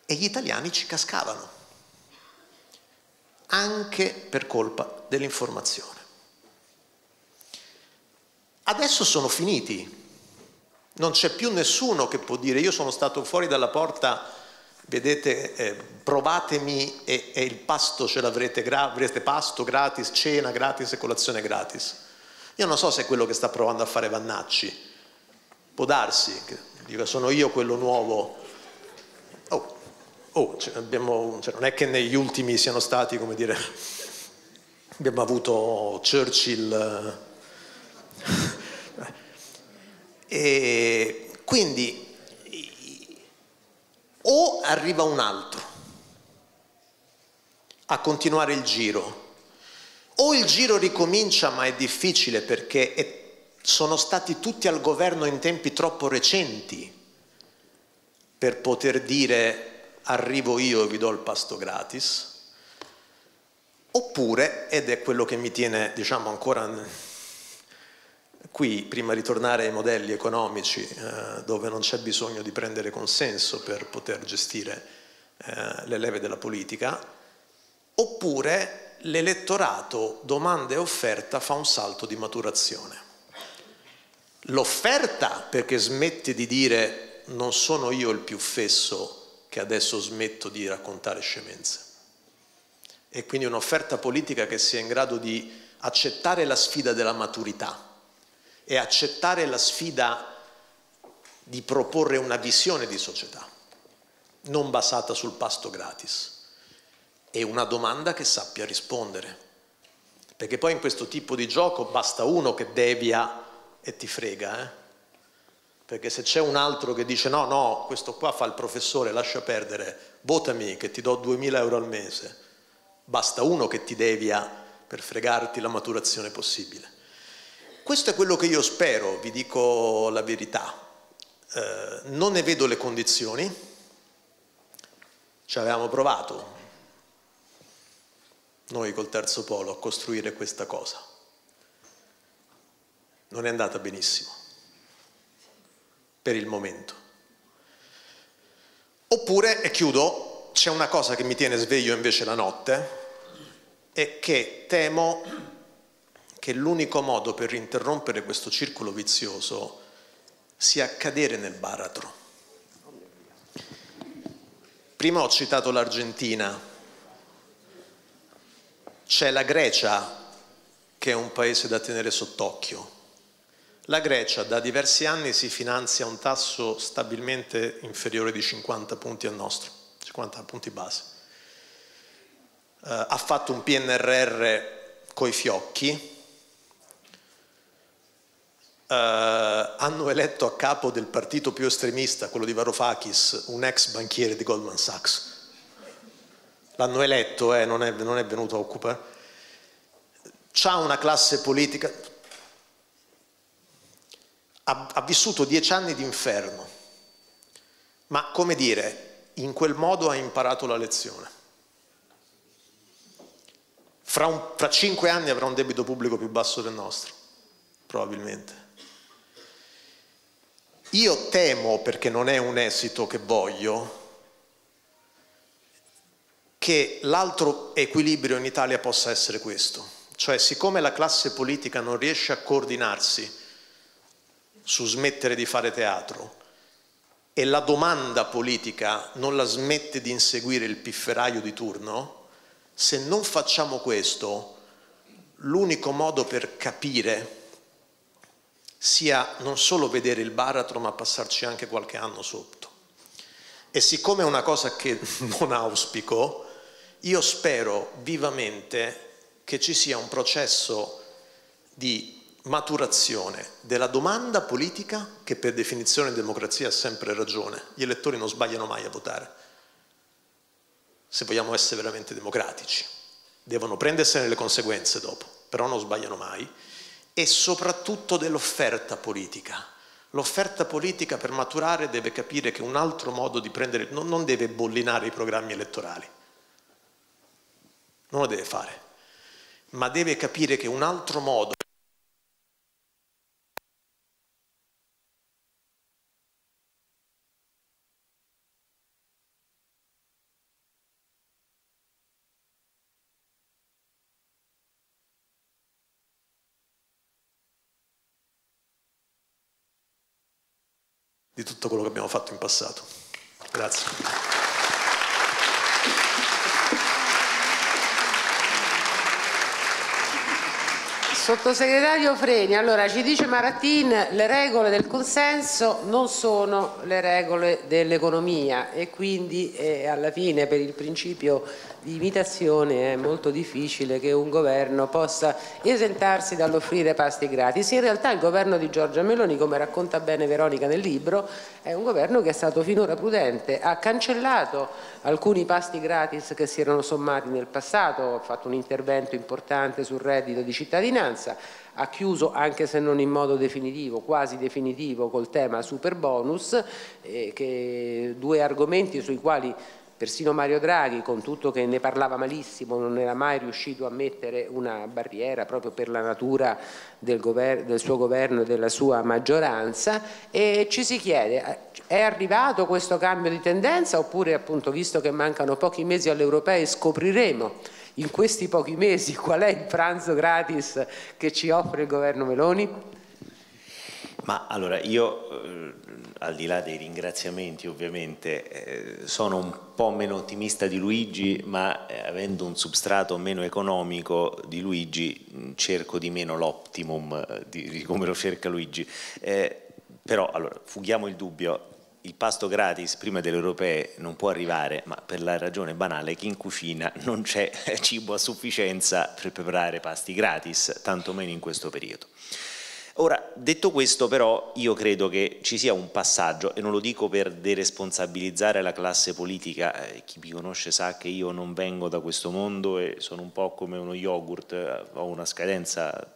E gli italiani ci cascavano, anche per colpa dell'informazione. Adesso sono finiti, non c'è più nessuno che può dire io sono stato fuori dalla porta, vedete, eh, provatemi e, e, il pasto ce l'avrete, avrete pasto gratis, cena gratis e colazione gratis. Io non so se è quello che sta provando a fare Vannacci, Può darsi che dica sono io quello nuovo. Oh, oh, cioè abbiamo, cioè non è che negli ultimi siano stati, come dire, *laughs* abbiamo avuto Churchill. *laughs* e quindi o arriva un altro a continuare il giro, o il giro ricomincia ma è difficile perché è, sono stati tutti al governo in tempi troppo recenti per poter dire arrivo io e vi do il pasto gratis, oppure, ed è quello che mi tiene diciamo ancora qui, prima di tornare ai modelli economici eh, dove non c'è bisogno di prendere consenso per poter gestire eh, le leve della politica, oppure l'elettorato domanda e offerta fa un salto di maturazione. L'offerta perché smette di dire non sono io il più fesso che adesso smetto di raccontare scemenze. E quindi un'offerta politica che sia in grado di accettare la sfida della maturità e accettare la sfida di proporre una visione di società, non basata sul pasto gratis e una domanda che sappia rispondere. Perché poi in questo tipo di gioco basta uno che devia e ti frega, eh? Perché se c'è un altro che dice no, no, questo qua fa il professore, lascia perdere, votami che ti do 2000 euro al mese, basta uno che ti devia per fregarti la maturazione possibile. Questo è quello che io spero, vi dico la verità. Eh, non ne vedo le condizioni, ci avevamo provato, noi col terzo polo a costruire questa cosa. Non è andata benissimo, per il momento. Oppure, e chiudo, c'è una cosa che mi tiene sveglio invece la notte, e che temo che l'unico modo per interrompere questo circolo vizioso sia cadere nel baratro. Prima ho citato l'Argentina, c'è la Grecia, che è un paese da tenere sott'occhio. La Grecia da diversi anni si finanzia a un tasso stabilmente inferiore di 50 punti al nostro, 50 punti base. Uh, ha fatto un PNRR coi fiocchi, uh, hanno eletto a capo del partito più estremista, quello di Varoufakis, un ex banchiere di Goldman Sachs. L'hanno eletto, eh, non, è, non, è, venuto a occupare, c'ha una classe politica, ha, ha vissuto dieci anni di inferno, ma come dire, in quel modo ha imparato la lezione. Fra, un, fra cinque anni avrà un debito pubblico più basso del nostro, probabilmente. Io temo, perché non è un esito che voglio, che l'altro equilibrio in Italia possa essere questo, cioè siccome la classe politica non riesce a coordinarsi su smettere di fare teatro e la domanda politica non la smette di inseguire il pifferaio di turno, se non facciamo questo, l'unico modo per capire sia non solo vedere il baratro, ma passarci anche qualche anno sotto. E siccome è una cosa che *laughs* non auspico, io spero vivamente che ci sia un processo di maturazione della domanda politica che per definizione in democrazia ha sempre ragione. Gli elettori non sbagliano mai a votare, se vogliamo essere veramente democratici. Devono prendersene le conseguenze dopo, però non sbagliano mai. E soprattutto dell'offerta politica. L'offerta politica per maturare deve capire che un altro modo di prendere, non deve bollinare i programmi elettorali non lo deve fare, ma deve capire che un altro modo di tutto quello che abbiamo fatto in passato. Grazie. Sottosegretario Freni, allora ci dice Maratin le regole del consenso non sono le regole dell'economia e quindi eh, alla fine per il principio imitazione è molto difficile che un governo possa esentarsi dall'offrire pasti gratis. In realtà il governo di Giorgia Meloni, come racconta bene Veronica nel libro, è un governo che è stato finora prudente, ha cancellato alcuni pasti gratis che si erano sommati nel passato, ha fatto un intervento importante sul reddito di cittadinanza, ha chiuso anche se non in modo definitivo, quasi definitivo col tema super bonus, eh, due argomenti sui quali Persino Mario Draghi, con tutto che ne parlava malissimo, non era mai riuscito a mettere una barriera proprio per la natura del, del suo governo e della sua maggioranza e ci si chiede è arrivato questo cambio di tendenza oppure appunto visto che mancano pochi mesi alle europee scopriremo in questi pochi mesi qual è il pranzo gratis che ci offre il governo Meloni? Ma allora io, al di là dei ringraziamenti ovviamente, eh, sono un po' meno ottimista di Luigi, ma eh, avendo un substrato meno economico di Luigi mh, cerco di meno l'optimum eh, di, di, come lo cerca Luigi. Eh, però allora, fughiamo il dubbio, il pasto gratis prima delle europee non può arrivare, ma per la ragione banale che in cucina non c'è *laughs* cibo a sufficienza per preparare pasti gratis, tantomeno in questo periodo. Ora, detto questo però, io credo che ci sia un passaggio, e non lo dico per deresponsabilizzare la classe politica, eh, chi mi conosce sa che io non vengo da questo mondo e sono un po' come uno yogurt, eh, ho una scadenza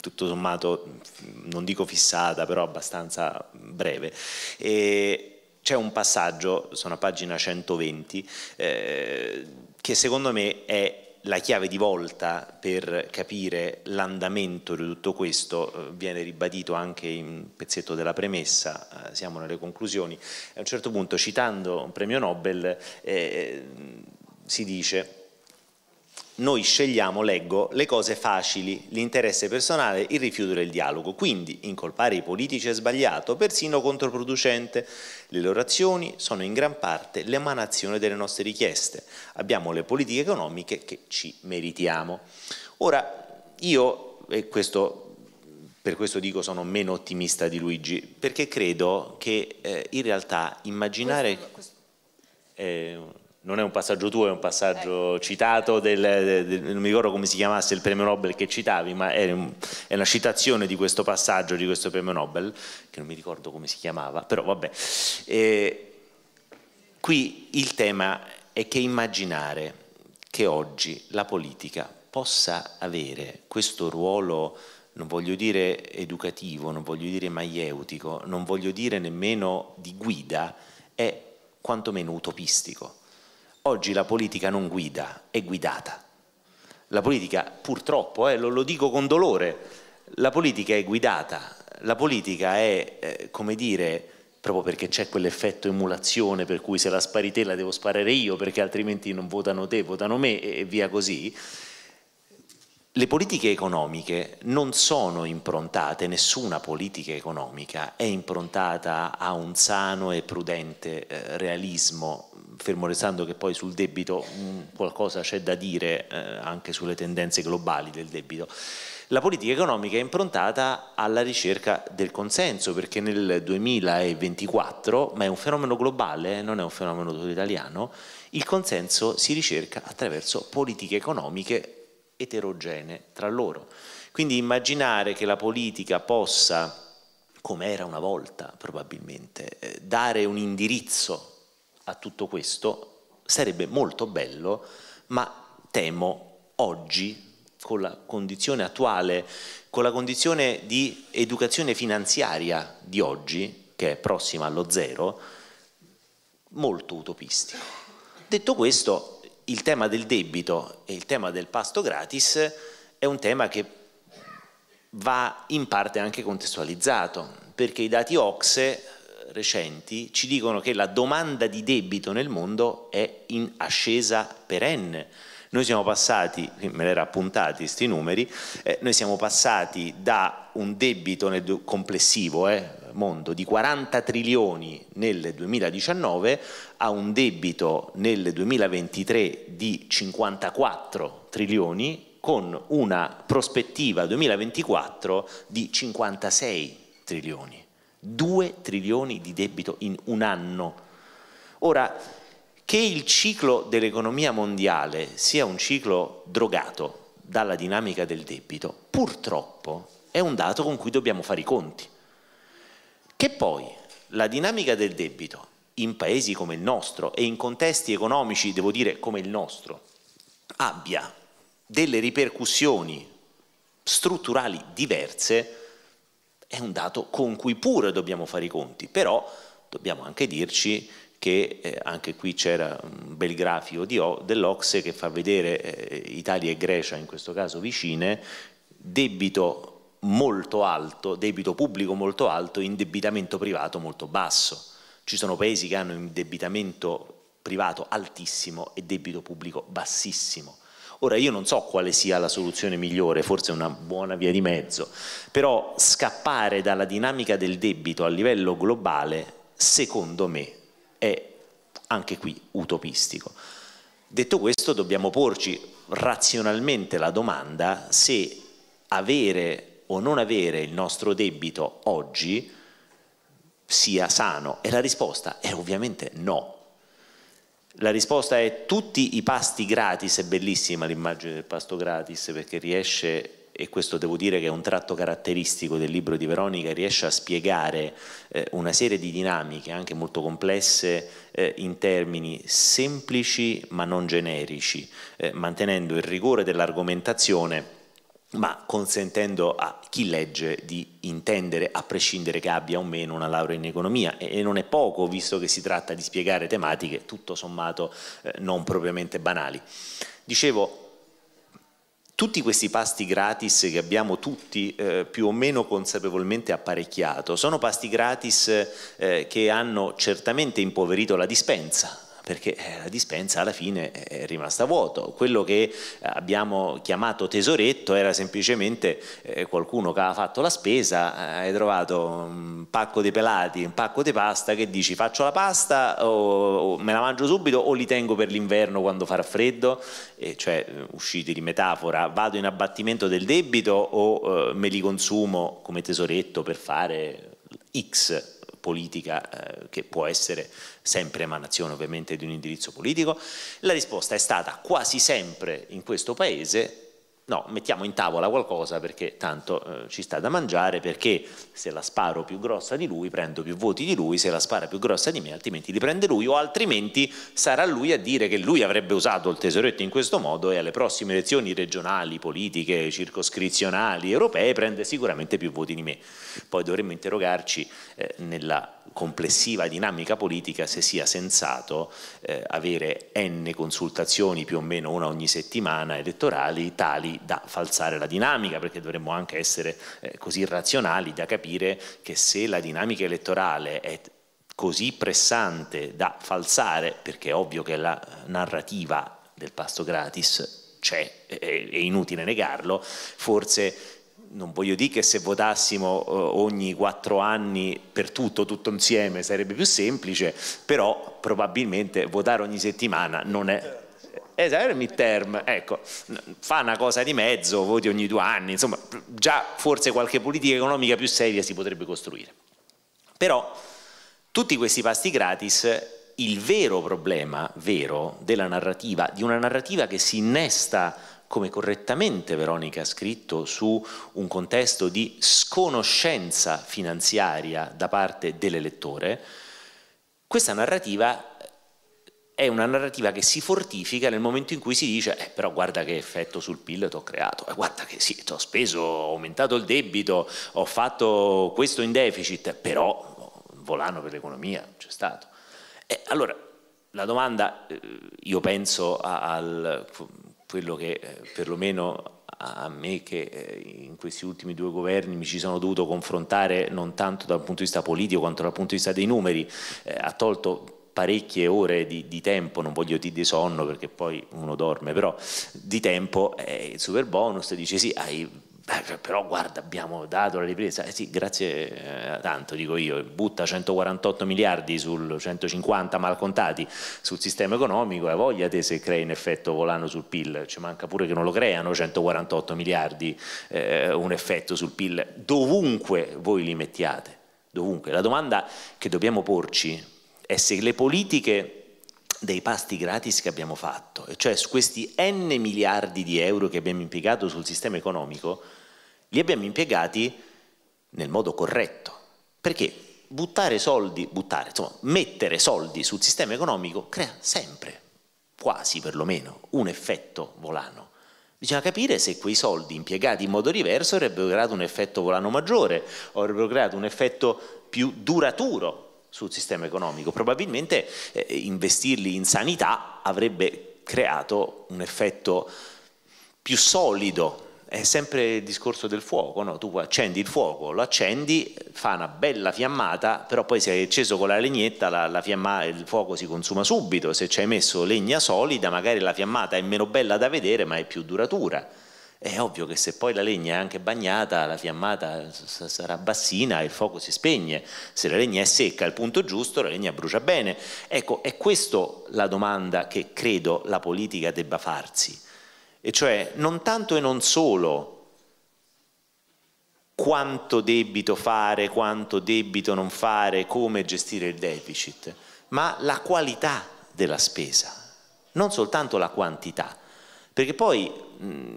tutto sommato, non dico fissata, però abbastanza breve. c'è un passaggio, sono a pagina 120, eh, che secondo me è la chiave di volta per capire l'andamento di tutto questo eh, viene ribadito anche in un pezzetto della premessa, eh, siamo nelle conclusioni. A un certo punto, citando un premio Nobel, eh, si dice noi scegliamo, leggo, le cose facili, l'interesse personale, il rifiuto del dialogo. Quindi incolpare i politici è sbagliato, persino controproducente. Le loro azioni sono in gran parte l'emanazione delle nostre richieste. Abbiamo le politiche economiche che ci meritiamo. Ora, io, e questo per questo dico sono meno ottimista di Luigi, perché credo che eh, in realtà immaginare... Questo, questo. Eh, non è un passaggio tuo, è un passaggio eh. citato, del, del, non mi ricordo come si chiamasse il premio Nobel che citavi, ma è, un, è, una citazione di questo passaggio, di questo premio Nobel, che non mi ricordo come si chiamava, però vabbè. E, qui il tema è che immaginare che oggi la politica possa avere questo ruolo, non voglio dire educativo, non voglio dire maieutico, non voglio dire nemmeno di guida, è quantomeno utopistico Oggi la politica non guida, è guidata. La politica, purtroppo, eh, lo, lo, dico con dolore, la politica è guidata, la politica è, eh, come dire, proprio perché c'è quell'effetto emulazione per cui se la spari te la devo sparare io perché altrimenti non votano te, votano me e via così. Le politiche economiche non sono improntate, nessuna politica economica è improntata a un sano e prudente eh, realismo fermo restando che poi sul debito mm, qualcosa c'è da dire eh, anche sulle tendenze globali del debito. La politica economica è improntata alla ricerca del consenso perché nel 2024, ma è un fenomeno globale, non è un fenomeno italiano, il consenso si ricerca attraverso politiche economiche eterogenee tra loro. Quindi immaginare che la politica possa, come era una volta probabilmente, eh, dare un indirizzo a tutto questo sarebbe molto bello, ma temo oggi, con la condizione attuale, con la condizione di educazione finanziaria di oggi, che è prossima allo zero, molto utopistico. Detto questo, il tema del debito e il tema del pasto gratis è un tema che va in parte anche contestualizzato, perché i dati Ocse recenti ci dicono che la domanda di debito nel mondo è in ascesa perenne. Noi siamo passati, me l'era appuntati questi numeri, eh, noi siamo passati da un debito nel complessivo eh, mondo di 40 trilioni nel 2019 a un debito nel 2023 di 54 trilioni con una prospettiva 2024 di 56 trilioni, 2 trilioni di debito in un anno. Ora, che il ciclo dell'economia mondiale sia un ciclo drogato dalla dinamica del debito, purtroppo è un dato con cui dobbiamo fare i conti. Che poi la dinamica del debito in paesi come il nostro e in contesti economici, devo dire, come il nostro, abbia delle ripercussioni strutturali diverse, è un dato con cui pure dobbiamo fare i conti, però dobbiamo anche dirci che eh, anche qui c'era un bel grafico dell'Ocse che fa vedere eh, Italia e Grecia, in questo caso vicine, debito molto alto, debito pubblico molto alto, indebitamento privato molto basso. Ci sono paesi che hanno indebitamento privato altissimo e debito pubblico bassissimo. Ora io non so quale sia la soluzione migliore, forse una buona via di mezzo, però scappare dalla dinamica del debito a livello globale, secondo me, è anche qui utopistico. Detto questo dobbiamo porci razionalmente la domanda se avere o non avere il nostro debito oggi sia sano? E la risposta è ovviamente no. La risposta è tutti i pasti gratis, è bellissima l'immagine del pasto gratis perché riesce, e questo devo dire che è un tratto caratteristico del libro di Veronica, riesce a spiegare eh, una serie di dinamiche anche molto complesse eh, in termini semplici ma non generici, eh, mantenendo il rigore dell'argomentazione ma consentendo a chi legge di intendere, a prescindere che abbia o meno una laurea in economia e non è poco visto che si tratta di spiegare tematiche tutto sommato eh, non propriamente banali. Dicevo, tutti questi pasti gratis che abbiamo tutti eh, più o meno consapevolmente apparecchiato sono pasti gratis eh, che hanno certamente impoverito la dispensa, perché eh, la dispensa alla fine è rimasta vuoto. Quello che abbiamo chiamato tesoretto era semplicemente eh, qualcuno che aveva fatto la spesa, eh, hai trovato un pacco di pelati, un pacco di pasta che dici faccio la pasta o, me la mangio subito o li tengo per l'inverno quando farà freddo, e cioè usciti di metafora, vado in abbattimento del debito o me li consumo come tesoretto per fare X politica eh, che può essere sempre emanazione ovviamente di un indirizzo politico? La risposta è stata quasi sempre in questo Paese no, mettiamo in tavola qualcosa perché tanto eh, ci sta da mangiare, perché se la sparo più grossa di lui prendo più voti di lui, se la spara più grossa di me altrimenti li prende lui o altrimenti sarà lui a dire che lui avrebbe usato il tesoretto in questo modo e alle prossime elezioni regionali, politiche, circoscrizionali, europee prende sicuramente più voti di me. Poi dovremmo interrogarci eh, nella complessiva dinamica politica se sia sensato eh, avere n consultazioni più o meno una ogni settimana elettorali tali da falsare la dinamica perché dovremmo anche essere eh, così razionali da capire che se la dinamica elettorale è così pressante da falsare perché è ovvio che la narrativa del pasto gratis c'è, è, è inutile negarlo, forse non voglio dire che se votassimo eh, ogni quattro anni per tutto, tutto insieme sarebbe più semplice, però probabilmente votare ogni settimana non è... Esatto, midterm, ecco, fa una cosa di mezzo, voti ogni due anni, insomma, già forse qualche politica economica più seria si potrebbe costruire. Però tutti questi pasti gratis, il vero problema, vero, della narrativa, di una narrativa che si innesta come correttamente Veronica ha scritto, su un contesto di sconoscenza finanziaria da parte dell'elettore, questa narrativa è una narrativa che si fortifica nel momento in cui si dice eh, però guarda che effetto sul PIL ti ho creato, eh, guarda che sì, ti ho speso, ho aumentato il debito, ho fatto questo in deficit, però volano per l'economia c'è stato. E allora la domanda, eh, io penso al quello che eh, perlomeno a me che eh, in questi ultimi due governi mi ci sono dovuto confrontare non tanto dal punto di vista politico quanto dal punto di vista dei numeri, eh, ha tolto parecchie ore di, di, tempo, non voglio dire di sonno perché poi uno dorme, però di tempo eh, il super bonus dice sì, hai però guarda abbiamo dato la ripresa, eh sì grazie eh, tanto dico io, butta 148 miliardi sul 150 malcontati sul sistema economico e voglia te se crei un effetto volano sul PIL, ci manca pure che non lo creano 148 miliardi eh, un effetto sul PIL dovunque voi li mettiate, dovunque. La domanda che dobbiamo porci è se le politiche dei pasti gratis che abbiamo fatto, cioè su questi n miliardi di euro che abbiamo impiegato sul sistema economico, li abbiamo impiegati nel modo corretto, perché buttare soldi, buttare, insomma, mettere soldi sul sistema economico crea sempre, quasi perlomeno, un effetto volano. Bisogna capire se quei soldi impiegati in modo diverso avrebbero creato un effetto volano maggiore avrebbero creato un effetto più duraturo sul sistema economico. Probabilmente eh, investirli in sanità avrebbe creato un effetto più solido è sempre il discorso del fuoco, no? tu accendi il fuoco, lo accendi, fa una bella fiammata, però poi se hai acceso con la legnetta la, la fiamma, il fuoco si consuma subito, se ci hai messo legna solida magari la fiammata è meno bella da vedere ma è più duratura. È ovvio che se poi la legna è anche bagnata, la fiammata sarà bassina e il fuoco si spegne. Se la legna è secca al punto giusto, la legna brucia bene. Ecco, è questa la domanda che credo la politica debba farsi e cioè non tanto e non solo quanto debito fare, quanto debito non fare, come gestire il deficit, ma la qualità della spesa, non soltanto la quantità. Perché poi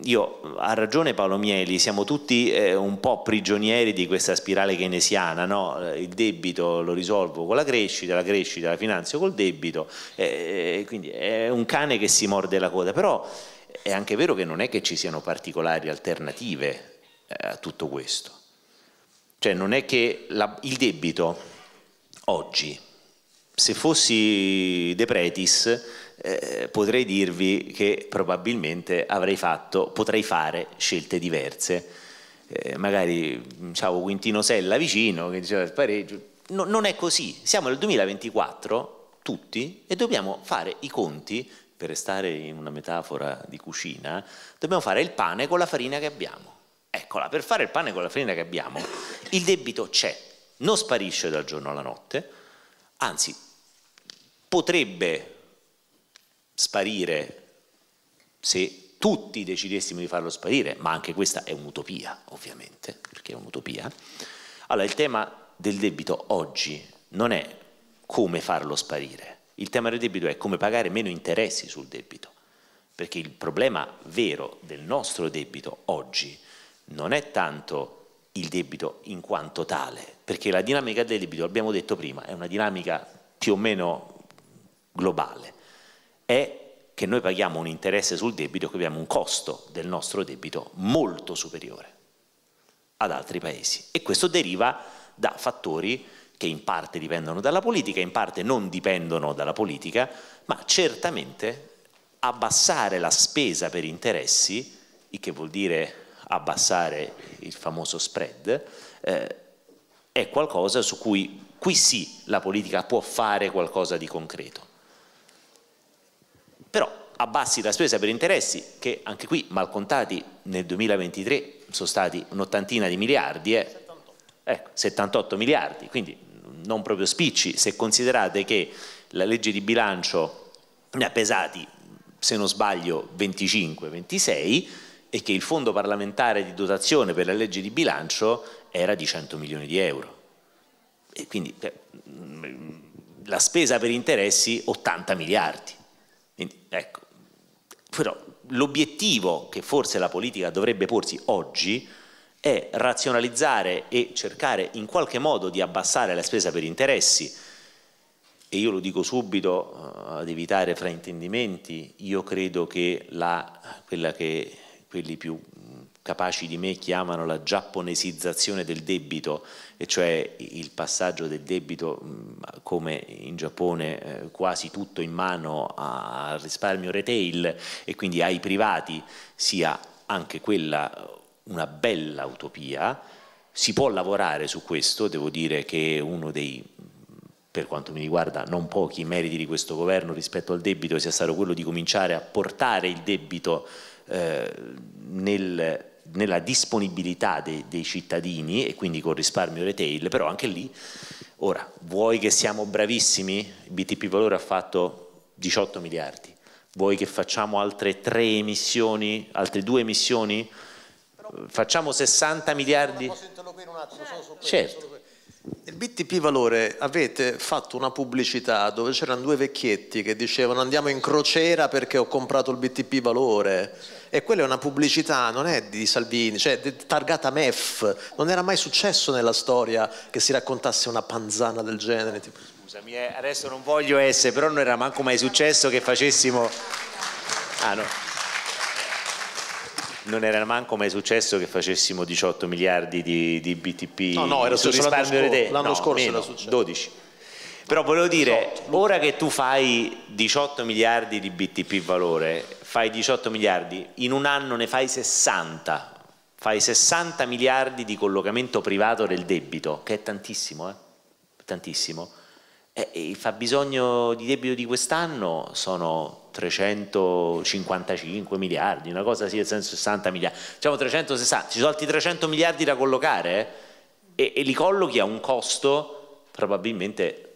io, ha ragione Paolo Mieli, siamo tutti eh, un po' prigionieri di questa spirale keynesiana, no? il debito lo risolvo con la crescita, la crescita la finanzio col debito, eh, quindi è un cane che si morde la coda, però è anche vero che non è che ci siano particolari alternative eh, a tutto questo. Cioè non è che la, il debito oggi, se fossi De Pretis, eh, potrei dirvi che probabilmente avrei fatto, potrei fare scelte diverse. Eh, magari ciao Quintino Sella vicino che diceva il pareggio. No, non è così, siamo nel 2024 tutti e dobbiamo fare i conti per restare in una metafora di cucina, dobbiamo fare il pane con la farina che abbiamo. Eccola, per fare il pane con la farina che abbiamo, il debito c'è, non sparisce dal giorno alla notte, anzi potrebbe sparire se tutti decidessimo di farlo sparire, ma anche questa è un'utopia, ovviamente, perché è un'utopia. Allora, il tema del debito oggi non è come farlo sparire, il tema del debito è come pagare meno interessi sul debito, perché il problema vero del nostro debito oggi non è tanto il debito in quanto tale, perché la dinamica del debito, abbiamo detto prima, è una dinamica più o meno globale, è che noi paghiamo un interesse sul debito, che abbiamo un costo del nostro debito molto superiore ad altri paesi. E questo deriva da fattori che in parte dipendono dalla politica, in parte non dipendono dalla politica, ma certamente abbassare la spesa per interessi, il che vuol dire abbassare il famoso spread, eh, è qualcosa su cui qui sì la politica può fare qualcosa di concreto. Però abbassi la spesa per interessi, che anche qui malcontati nel 2023 sono stati un'ottantina di miliardi, eh, ecco, 78 miliardi, quindi non proprio spicci se considerate che la legge di bilancio ne ha pesati, se non sbaglio, 25-26 e che il fondo parlamentare di dotazione per la legge di bilancio era di 100 milioni di euro. E quindi eh, la spesa per interessi 80 miliardi. Quindi, ecco, però l'obiettivo che forse la politica dovrebbe porsi oggi è razionalizzare e cercare in qualche modo di abbassare la spesa per interessi. E io lo dico subito uh, ad evitare fraintendimenti, io credo che la, quella che quelli più capaci di me chiamano la giapponesizzazione del debito, e cioè il passaggio del debito come in Giappone eh, quasi tutto in mano al risparmio retail e quindi ai privati sia anche quella una bella utopia, si può lavorare su questo, devo dire che uno dei, per quanto mi riguarda, non pochi meriti di questo governo rispetto al debito sia stato quello di cominciare a portare il debito eh, nel nella disponibilità dei, dei cittadini e quindi con risparmio retail, però anche lì, ora, vuoi che siamo bravissimi? BTP Valore ha fatto 18 miliardi, vuoi che facciamo altre tre emissioni, altre due emissioni? Facciamo 60 miliardi? Posso interloquire un attimo? Certo. Il BTP Valore avete fatto una pubblicità dove c'erano due vecchietti che dicevano andiamo in crociera perché ho comprato il BTP Valore e quella è una pubblicità, non è di Salvini, cioè targata MEF, non era mai successo nella storia che si raccontasse una panzana del genere. Tipo. Scusami, eh, adesso non voglio essere, però non era manco mai successo che facessimo... Ah no non era manco mai successo che facessimo 18 miliardi di, di BTP no, no, era risparmio l'anno, scorso, l'anno no, scorso meno, era successo. 12 però volevo dire 18, ora che tu fai 18 miliardi di BTP valore fai 18 miliardi in un anno ne fai 60 fai 60 miliardi di collocamento privato del debito che è tantissimo eh? tantissimo e il fabbisogno di debito di quest'anno sono 355 miliardi, una cosa sì, 160 miliardi, diciamo 360, ci sono altri 300 miliardi da collocare eh? e, e li collochi a un costo probabilmente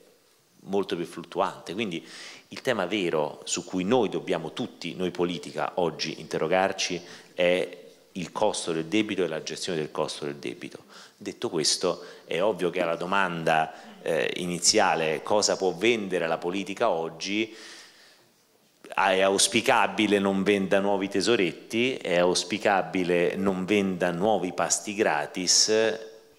molto più fluttuante. Quindi il tema vero su cui noi dobbiamo tutti, noi politica, oggi interrogarci è il costo del debito e la gestione del costo del debito. Detto questo, è ovvio che alla domanda eh, iniziale cosa può vendere la politica oggi, è auspicabile non venda nuovi tesoretti, è auspicabile non venda nuovi pasti gratis,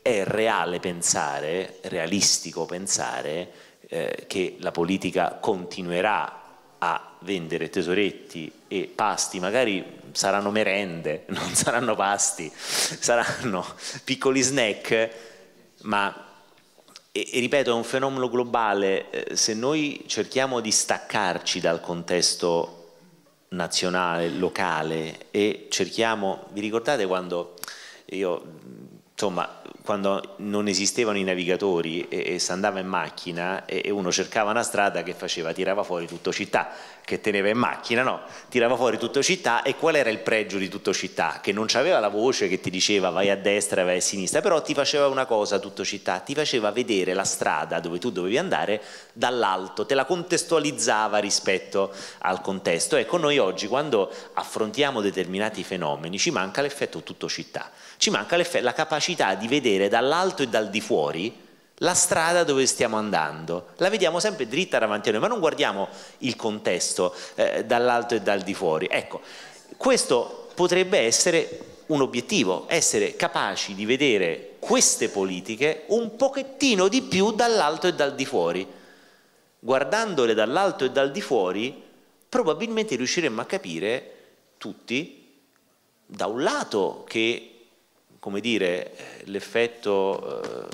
è reale pensare, realistico pensare eh, che la politica continuerà a vendere tesoretti e pasti, magari saranno merende, *laughs* non saranno pasti, saranno piccoli snack, ma e, e, ripeto è un fenomeno globale, eh, se noi cerchiamo di staccarci dal contesto nazionale, locale e cerchiamo, vi ricordate quando io insomma quando non esistevano i navigatori e, e si andava in macchina e, e, uno cercava una strada che faceva, tirava fuori tutto città, che teneva in macchina, no, tirava fuori tutto città e qual era il pregio di tutto città? Che non c'aveva la voce che ti diceva vai a destra, vai a sinistra, però ti faceva una cosa tutto città, ti faceva vedere la strada dove tu dovevi andare dall'alto, te la contestualizzava rispetto al contesto. Ecco, noi oggi quando affrontiamo determinati fenomeni ci manca l'effetto tutto città, ci manca la capacità di vedere dall'alto e dal di fuori la strada dove stiamo andando, la vediamo sempre dritta davanti a noi, ma non guardiamo il contesto eh, dall'alto e dal di fuori. Ecco, questo potrebbe essere un obiettivo, essere capaci di vedere queste politiche un pochettino di più dall'alto e dal di fuori. Guardandole dall'alto e dal di fuori, probabilmente riusciremmo a capire tutti, da un lato, che come dire, l'effetto, eh,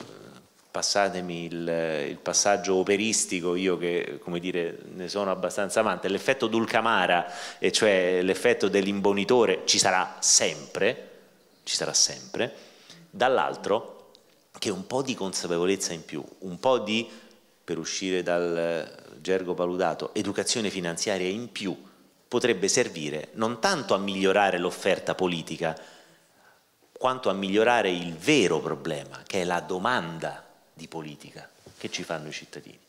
passatemi il, il, passaggio operistico, io che come dire, ne sono abbastanza amante, l'effetto Dulcamara, e cioè l'effetto dell'imbonitore, ci sarà sempre, ci sarà sempre, dall'altro che un po' di consapevolezza in più, un po' di, per uscire dal gergo paludato, educazione finanziaria in più, potrebbe servire non tanto a migliorare l'offerta politica, quanto a migliorare il vero problema, che è la domanda di politica che ci fanno i cittadini.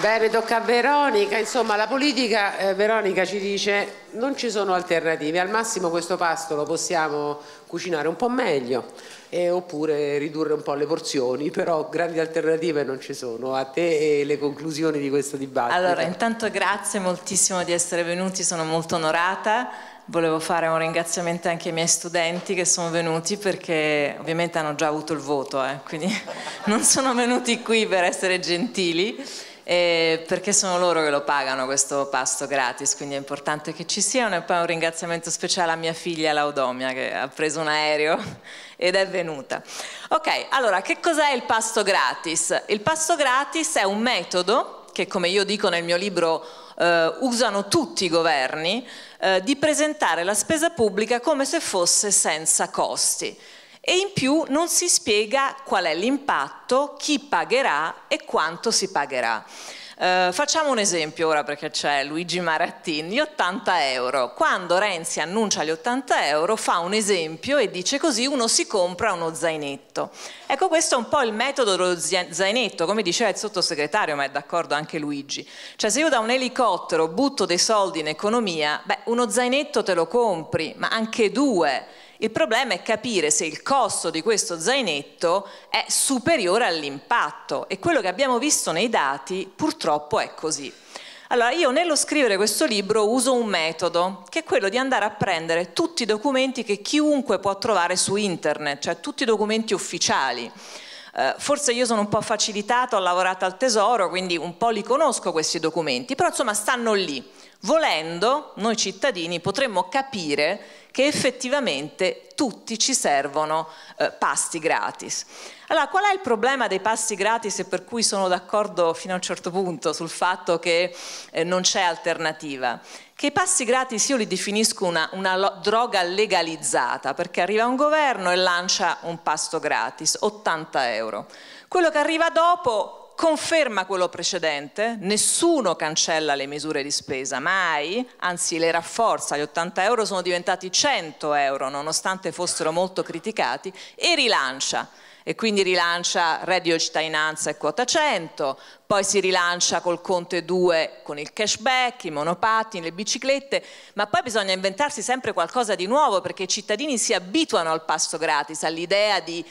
Bene, tocca a Veronica, insomma la politica, eh, Veronica ci dice non ci sono alternative, al massimo questo pasto lo possiamo cucinare un po' meglio eh, oppure ridurre un po' le porzioni, però grandi alternative non ci sono. A te e le conclusioni di questo dibattito. Allora, intanto grazie moltissimo di essere venuti, sono molto onorata. Volevo fare un ringraziamento anche ai miei studenti che sono venuti perché ovviamente hanno già avuto il voto, eh, quindi *laughs* non sono venuti qui per essere gentili eh, perché sono loro che lo pagano questo pasto gratis, quindi è importante che ci siano e poi un ringraziamento speciale a mia figlia Laudomia che ha preso un aereo *laughs* ed è venuta. Ok, allora che cos'è il pasto gratis? Il pasto gratis è un metodo che come io dico nel mio libro eh, usano tutti i governi eh, di presentare la spesa pubblica come se fosse senza costi e in più non si spiega qual è l'impatto, chi pagherà e quanto si pagherà. Uh, facciamo un esempio ora perché c'è Luigi Marattin, gli 80 euro. Quando Renzi annuncia gli 80 euro fa un esempio e dice così uno si compra uno zainetto. Ecco questo è un po' il metodo dello zainetto, come diceva il sottosegretario, ma è d'accordo anche Luigi. Cioè se io da un elicottero butto dei soldi in economia, beh uno zainetto te lo compri, ma anche due il problema è capire se il costo di questo zainetto è superiore all'impatto e quello che abbiamo visto nei dati purtroppo è così. Allora io nello scrivere questo libro uso un metodo che è quello di andare a prendere tutti i documenti che chiunque può trovare su internet, cioè tutti i documenti ufficiali. Uh, forse io sono un po' facilitato, ho lavorato al tesoro, quindi un po' li conosco questi documenti, però insomma stanno lì. Volendo, noi cittadini potremmo capire che effettivamente tutti ci servono eh, pasti gratis. Allora, qual è il problema dei pasti gratis e per cui sono d'accordo fino a un certo punto sul fatto che eh, non c'è alternativa? Che i pasti gratis io li definisco una, una droga legalizzata perché arriva un governo e lancia un pasto gratis, 80 euro. Quello che arriva dopo conferma quello precedente, nessuno cancella le misure di spesa, mai, anzi le rafforza, gli 80 euro sono diventati 100 euro nonostante fossero molto criticati e rilancia. E quindi rilancia reddito cittadinanza e quota 100, poi si rilancia col Conte 2 con il cashback, i monopattini, le biciclette, ma poi bisogna inventarsi sempre qualcosa di nuovo perché i cittadini si abituano al pasto gratis, all'idea di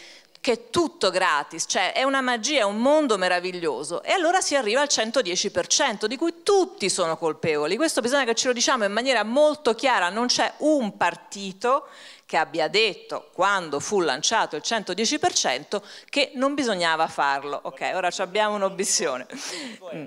che è tutto gratis, cioè è una magia, è un mondo meraviglioso e allora si arriva al 110% di cui tutti sono colpevoli. Questo bisogna che ce lo diciamo in maniera molto chiara, non c'è un partito che abbia detto quando fu lanciato il 110% che non bisognava farlo. Ok, ora abbiamo un'obiessione. Mm.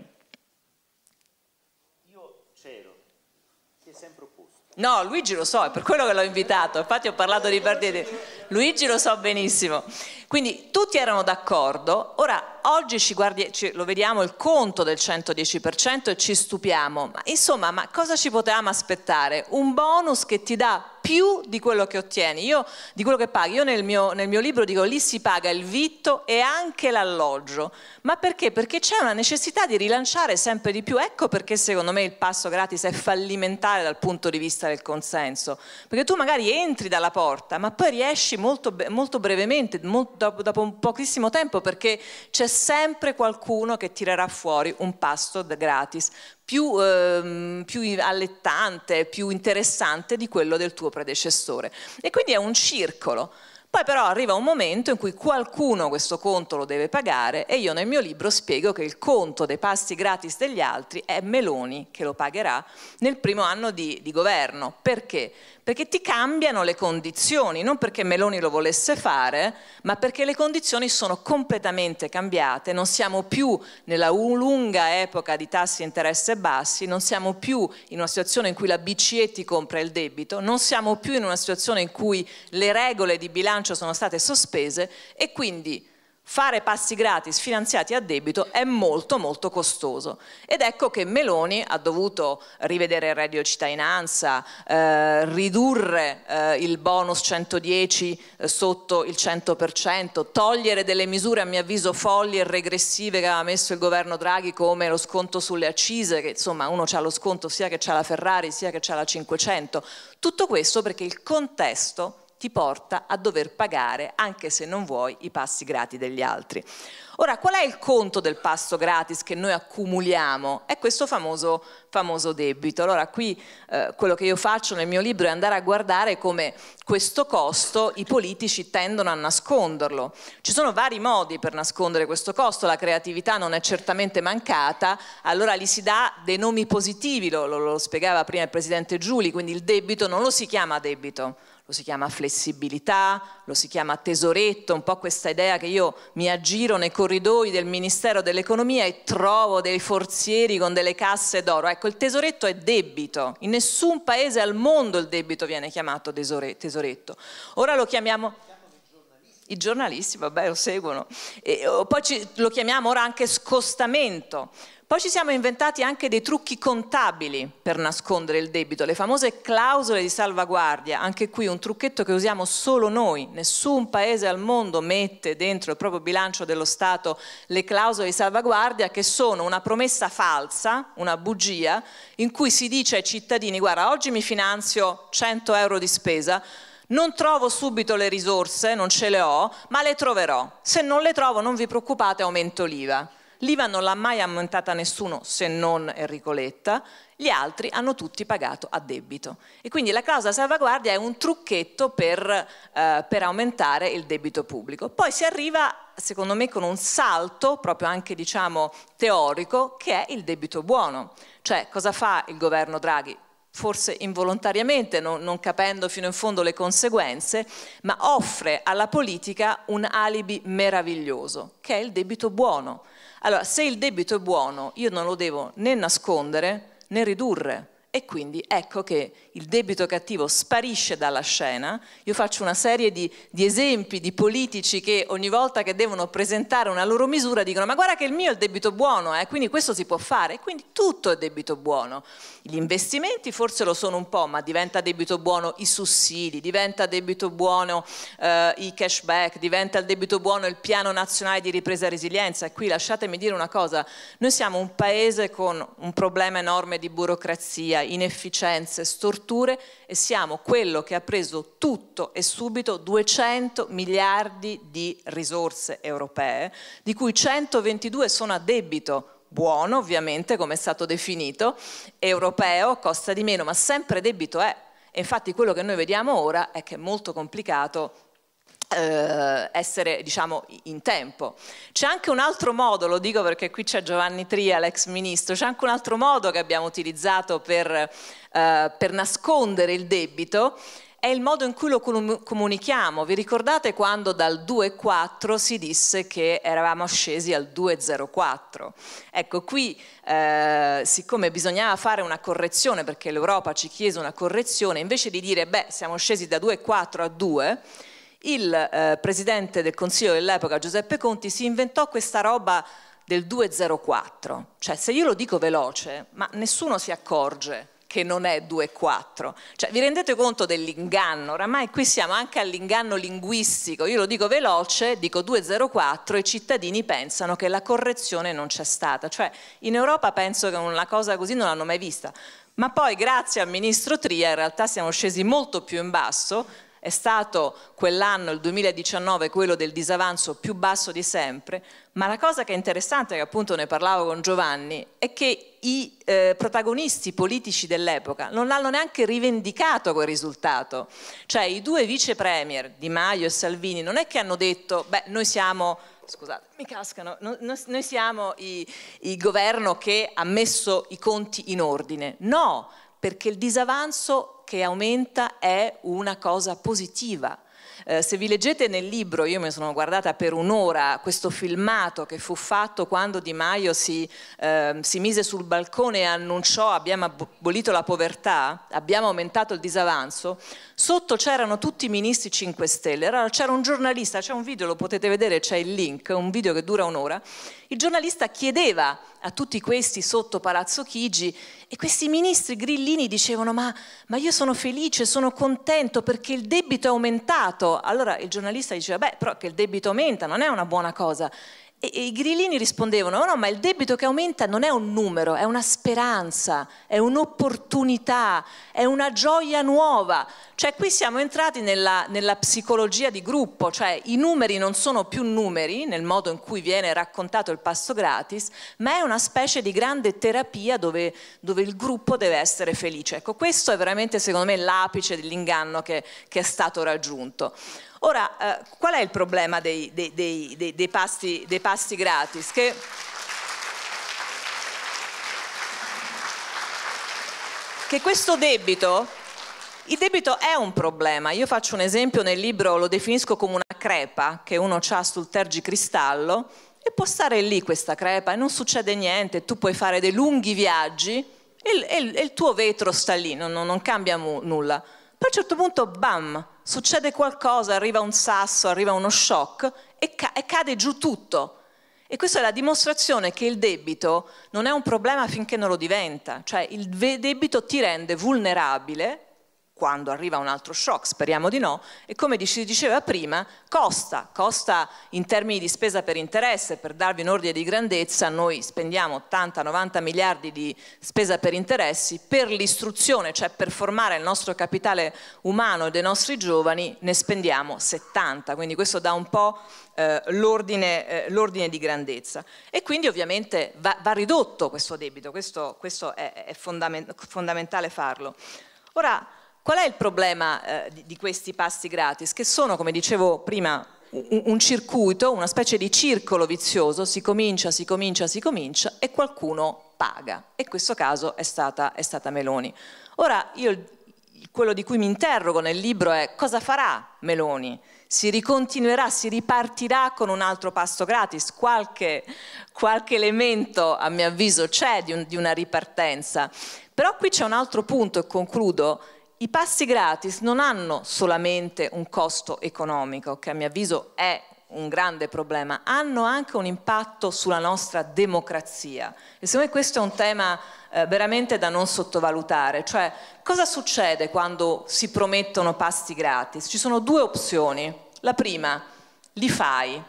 No, Luigi lo so, è per quello che l'ho invitato, infatti ho parlato di partiti. Luigi lo so benissimo. Quindi tutti erano d'accordo, ora oggi ci guardi, ci, lo vediamo il conto del 110% e ci stupiamo, ma insomma, ma cosa ci potevamo aspettare? Un bonus che ti dà più di quello che ottieni, io, di quello che paghi. Io nel mio, nel mio libro dico lì si paga il vitto e anche l'alloggio. Ma perché? Perché c'è una necessità di rilanciare sempre di più. Ecco perché secondo me il passo gratis è fallimentare dal punto di vista del consenso. Perché tu magari entri dalla porta, ma poi riesci molto, molto brevemente, molto, dopo, dopo un pochissimo tempo, perché c'è sempre qualcuno che tirerà fuori un pasto gratis più, ehm, più, allettante, più interessante di quello del tuo predecessore. E quindi è un circolo. Poi però arriva un momento in cui qualcuno questo conto lo deve pagare e io nel mio libro spiego che il conto dei pasti gratis degli altri è Meloni che lo pagherà nel primo anno di, di governo. Perché? Perché ti cambiano le condizioni, non perché Meloni lo volesse fare, ma perché le condizioni sono completamente cambiate, non siamo più nella lunga epoca di tassi di interesse bassi, non siamo più in una situazione in cui la BCE ti compra il debito, non siamo più in una situazione in cui le regole di bilancio sono state sospese e quindi fare passi gratis finanziati a debito è molto molto costoso. Ed ecco che Meloni ha dovuto rivedere il reddito cittadinanza, eh, ridurre eh, il bonus 110 eh, sotto il 100%, togliere delle misure a mio avviso folli e regressive che aveva messo il governo Draghi come lo sconto sulle accise, che insomma uno ha lo sconto sia che c'ha la Ferrari sia che c'ha la 500, tutto questo perché il contesto ti porta a dover pagare, anche se non vuoi, i passi gratis degli altri. Ora, qual è il conto del pasto gratis che noi accumuliamo? È questo famoso, famoso debito. Allora, qui eh, quello che io faccio nel mio libro è andare a guardare come questo costo i politici tendono a nasconderlo. Ci sono vari modi per nascondere questo costo, la creatività non è certamente mancata, allora gli si dà dei nomi positivi, lo, lo, lo spiegava prima il Presidente Giuli, quindi il debito non lo si chiama debito, lo si chiama flessibilità, lo si chiama tesoretto, un po' questa idea che io mi aggiro nei corridoi del Ministero dell'Economia e trovo dei forzieri con delle casse d'oro. Ecco, il tesoretto è debito, in nessun paese al mondo il debito viene chiamato tesoretto. Ora lo chiamiamo... I giornalisti, vabbè, lo seguono. E, poi ci, lo chiamiamo ora anche scostamento. Poi ci siamo inventati anche dei trucchi contabili per nascondere il debito, le famose clausole di salvaguardia, anche qui un trucchetto che usiamo solo noi, nessun paese al mondo mette dentro il proprio bilancio dello Stato le clausole di salvaguardia che sono una promessa falsa, una bugia, in cui si dice ai cittadini guarda oggi mi finanzio 100 euro di spesa, non trovo subito le risorse, non ce le ho, ma le troverò. Se non le trovo non vi preoccupate, aumento l'IVA. L'IVA non l'ha mai aumentata nessuno se non Enrico Letta, gli altri hanno tutti pagato a debito. E quindi la clausola salvaguardia è un trucchetto per, eh, per, aumentare il debito pubblico. Poi si arriva, secondo me, con un salto, proprio anche diciamo teorico, che è il debito buono. Cioè, cosa fa il governo Draghi? forse involontariamente, non, non, capendo fino in fondo le conseguenze, ma offre alla politica un alibi meraviglioso, che è il debito buono. Allora, se il debito è buono, io non lo devo né nascondere né ridurre. E quindi ecco che il debito cattivo sparisce dalla scena. Io faccio una serie di, di, esempi di politici che ogni volta che devono presentare una loro misura dicono ma guarda che il mio è il debito buono, eh, quindi questo si può fare, quindi tutto è debito buono. Gli investimenti forse lo sono un po', ma diventa debito buono i sussidi, diventa debito buono eh, i cashback, diventa il debito buono il piano nazionale di ripresa e resilienza. E qui lasciatemi dire una cosa, noi siamo un paese con un problema enorme di burocrazia, inefficienze, storture e siamo quello che ha preso tutto e subito 200 miliardi di risorse europee, di cui 122 sono a debito buono ovviamente come è stato definito, europeo, costa di meno, ma sempre debito è. E infatti quello che noi vediamo ora è che è molto complicato eh, essere diciamo in tempo. C'è anche un altro modo, lo dico perché qui c'è Giovanni Tria, l'ex ministro, c'è anche un altro modo che abbiamo utilizzato per, eh, per nascondere il debito è il modo in cui lo comunichiamo. Vi ricordate quando dal 2,4 si disse che eravamo scesi al 2,04? Ecco, qui eh, siccome bisognava fare una correzione, perché l'Europa ci chiese una correzione, invece di dire beh siamo scesi da 2,4 a 2, il eh, presidente del Consiglio dell'epoca Giuseppe Conti si inventò questa roba del 204, cioè se io lo dico veloce, ma nessuno si accorge che non è 2,4. Cioè, vi rendete conto dell'inganno? Oramai qui siamo anche all'inganno linguistico. Io lo dico veloce, dico 2,04 e i cittadini pensano che la correzione non c'è stata. Cioè, in Europa penso che una cosa così non l'hanno mai vista. Ma poi, grazie al ministro Tria, in realtà siamo scesi molto più in basso, è stato quell'anno, il 2019, quello del disavanzo più basso di sempre, ma la cosa che è interessante, che appunto ne parlavo con Giovanni, è che i eh, protagonisti politici dell'epoca non hanno neanche rivendicato quel risultato. Cioè i due vice premier, Di Maio e Salvini, non è che hanno detto, beh, noi siamo scusate, mi cascano, noi siamo il governo che ha messo i conti in ordine. No, perché il disavanzo che aumenta è una cosa positiva. Eh, se vi leggete nel libro, io mi sono guardata per un'ora questo filmato che fu fatto quando Di Maio si, eh, si mise sul balcone e annunciò abbiamo abolito la povertà, abbiamo aumentato il disavanzo, sotto c'erano tutti i ministri 5 Stelle, allora c'era un giornalista, c'è un video, lo potete vedere, c'è il link, un video che dura un'ora, il giornalista chiedeva a tutti questi sotto Palazzo Chigi e questi ministri grillini dicevano ma, ma, io sono felice, sono contento perché il debito è aumentato. Allora il giornalista diceva beh però che il debito aumenta non è una buona cosa. E, e i grillini rispondevano: no, no, ma il debito che aumenta non è un numero, è una speranza, è un'opportunità, è una gioia nuova. Cioè, qui siamo entrati nella, nella psicologia di gruppo, cioè i numeri non sono più numeri nel modo in cui viene raccontato il pasto gratis, ma è una specie di grande terapia dove, dove il gruppo deve essere felice. Ecco, questo è veramente, secondo me, l'apice dell'inganno che, che è stato raggiunto. Ora, eh, qual è il problema dei, dei, dei, dei pasti, pasti, gratis? Che, che questo debito, il debito è un problema. Io faccio un esempio nel libro, lo definisco come una crepa che uno ha sul tergicristallo e può stare lì questa crepa e non succede niente, tu puoi fare dei lunghi viaggi e, e, e il tuo vetro sta lì, non, non cambia nulla. Poi a un certo punto, bam, succede qualcosa, arriva un sasso, arriva uno shock e, ca- e cade giù tutto. E questa è la dimostrazione che il debito non è un problema finché non lo diventa, cioè il debito ti rende vulnerabile quando arriva un altro shock, speriamo di no, e come si diceva prima, costa, costa in termini di spesa per interesse, per darvi un ordine di grandezza, noi spendiamo 80-90 miliardi di spesa per interessi, per l'istruzione, cioè per formare il nostro capitale umano e dei nostri giovani, ne spendiamo 70, quindi questo dà un po' eh, l'ordine, eh, di grandezza. E quindi ovviamente va, va ridotto questo debito, questo, questo è, è fondament fondamentale farlo. Ora, Qual è il problema eh, di, questi pasti gratis? Che sono, come dicevo prima, un, un, circuito, una specie di circolo vizioso, si comincia, si comincia, si comincia e qualcuno paga. E questo caso è stata, è stata Meloni. Ora, io quello di cui mi interrogo nel libro è cosa farà Meloni? Si ricontinuerà, si ripartirà con un altro pasto gratis? Qualche, qualche elemento, a mio avviso, c'è di, un, di una ripartenza. Però qui c'è un altro punto e concludo i passi gratis non hanno solamente un costo economico, che a mio avviso è un grande problema, hanno anche un impatto sulla nostra democrazia. E secondo me questo è un tema eh, veramente da non sottovalutare. Cioè, cosa succede quando si promettono pasti gratis? Ci sono due opzioni. La prima, li fai,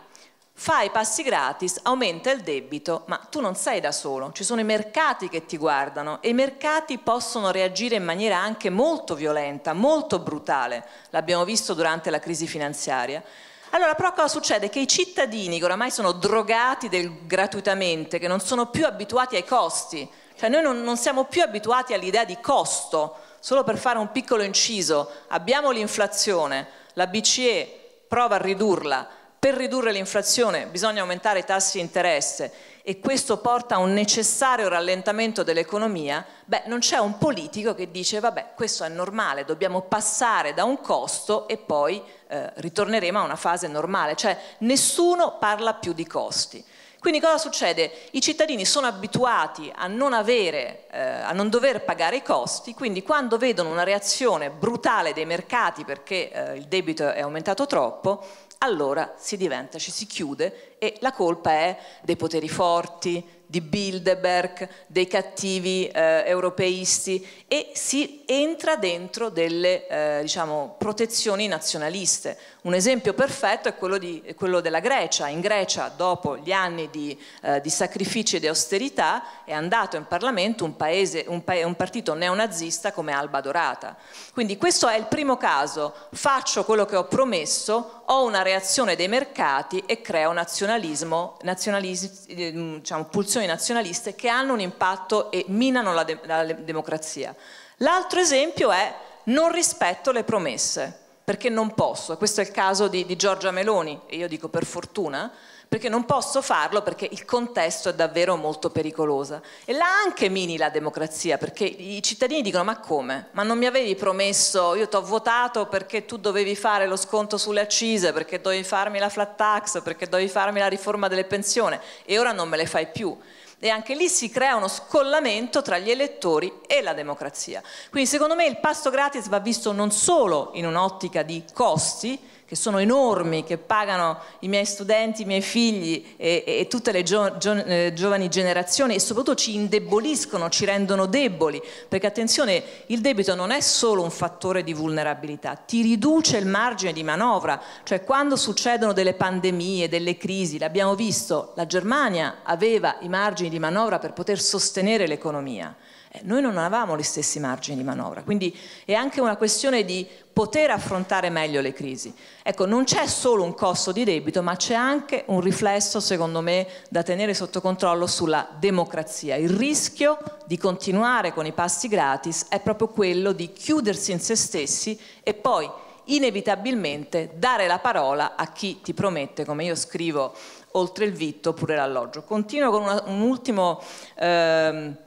fai passi gratis, aumenta il debito, ma tu non sei da solo, ci sono i mercati che ti guardano e i mercati possono reagire in maniera anche molto violenta, molto brutale, l'abbiamo visto durante la crisi finanziaria. Allora però cosa succede? Che i cittadini che oramai sono drogati del, gratuitamente, che non sono più abituati ai costi, cioè noi non, non siamo più abituati all'idea di costo, solo per fare un piccolo inciso, abbiamo l'inflazione, la BCE prova a ridurla, per ridurre l'inflazione bisogna aumentare i tassi di interesse e questo porta a un necessario rallentamento dell'economia, beh, non c'è un politico che dice vabbè, questo è normale, dobbiamo passare da un costo e poi eh, ritorneremo a una fase normale, cioè nessuno parla più di costi. Quindi cosa succede? I cittadini sono abituati a non, avere, eh, a non dover pagare i costi, quindi quando vedono una reazione brutale dei mercati perché eh, il debito è aumentato troppo, allora si diventa, ci si chiude e la colpa è dei poteri forti, di Bilderberg, dei cattivi eh, europeisti e si entra dentro delle eh, diciamo, protezioni nazionaliste. Un esempio perfetto è quello, di, quello, della Grecia. In Grecia, dopo gli anni di, eh, di, sacrifici e di austerità, è andato in Parlamento un, paese, un, pa un partito neonazista come Alba Dorata. Quindi questo è il primo caso. Faccio quello che ho promesso, ho una reazione dei mercati e creo nazionalismo, nazionalismo diciamo, pulsioni nazionaliste che hanno un impatto e minano la, de la democrazia. L'altro esempio è non rispetto le promesse perché non posso, questo è il caso di, di Giorgia Meloni, e io dico per fortuna, perché non posso farlo perché il contesto è davvero molto pericoloso. E là anche mini la democrazia, perché i cittadini dicono ma come? Ma non mi avevi promesso, io ti ho votato perché tu dovevi fare lo sconto sulle accise, perché dovevi farmi la flat tax, perché dovevi farmi la riforma delle pensioni e ora non me le fai più e anche lì si crea uno scollamento tra gli elettori e la democrazia. Quindi secondo me il pasto gratis va visto non solo in un'ottica di costi, che sono enormi, che pagano i miei studenti, i miei figli e, e tutte le gio, gio, eh, giovani generazioni e soprattutto ci indeboliscono, ci rendono deboli, perché attenzione, il debito non è solo un fattore di vulnerabilità, ti riduce il margine di manovra, cioè quando succedono delle pandemie, delle crisi, l'abbiamo visto, la Germania aveva i margini di manovra per poter sostenere l'economia. Eh, noi non avevamo gli stessi margini di manovra, quindi è anche una questione di poter affrontare meglio le crisi. Ecco, non c'è solo un costo di debito, ma c'è anche un riflesso, secondo me, da tenere sotto controllo sulla democrazia. Il rischio di continuare con i passi gratis è proprio quello di chiudersi in se stessi e poi inevitabilmente dare la parola a chi ti promette, come io scrivo, oltre il vitto pure l'alloggio. Continuo con una, un ultimo... Ehm,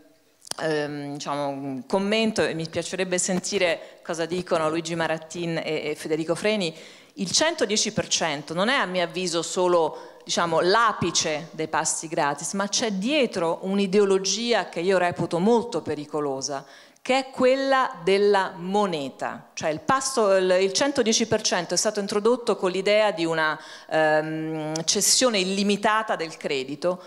ehm, diciamo, commento e mi piacerebbe sentire cosa dicono Luigi Marattin e, e Federico Freni, il 110% non è a mio avviso solo diciamo, l'apice dei pasti gratis, ma c'è dietro un'ideologia che io reputo molto pericolosa, che è quella della moneta, cioè il, pasto, il 110% è stato introdotto con l'idea di una ehm, cessione illimitata del credito.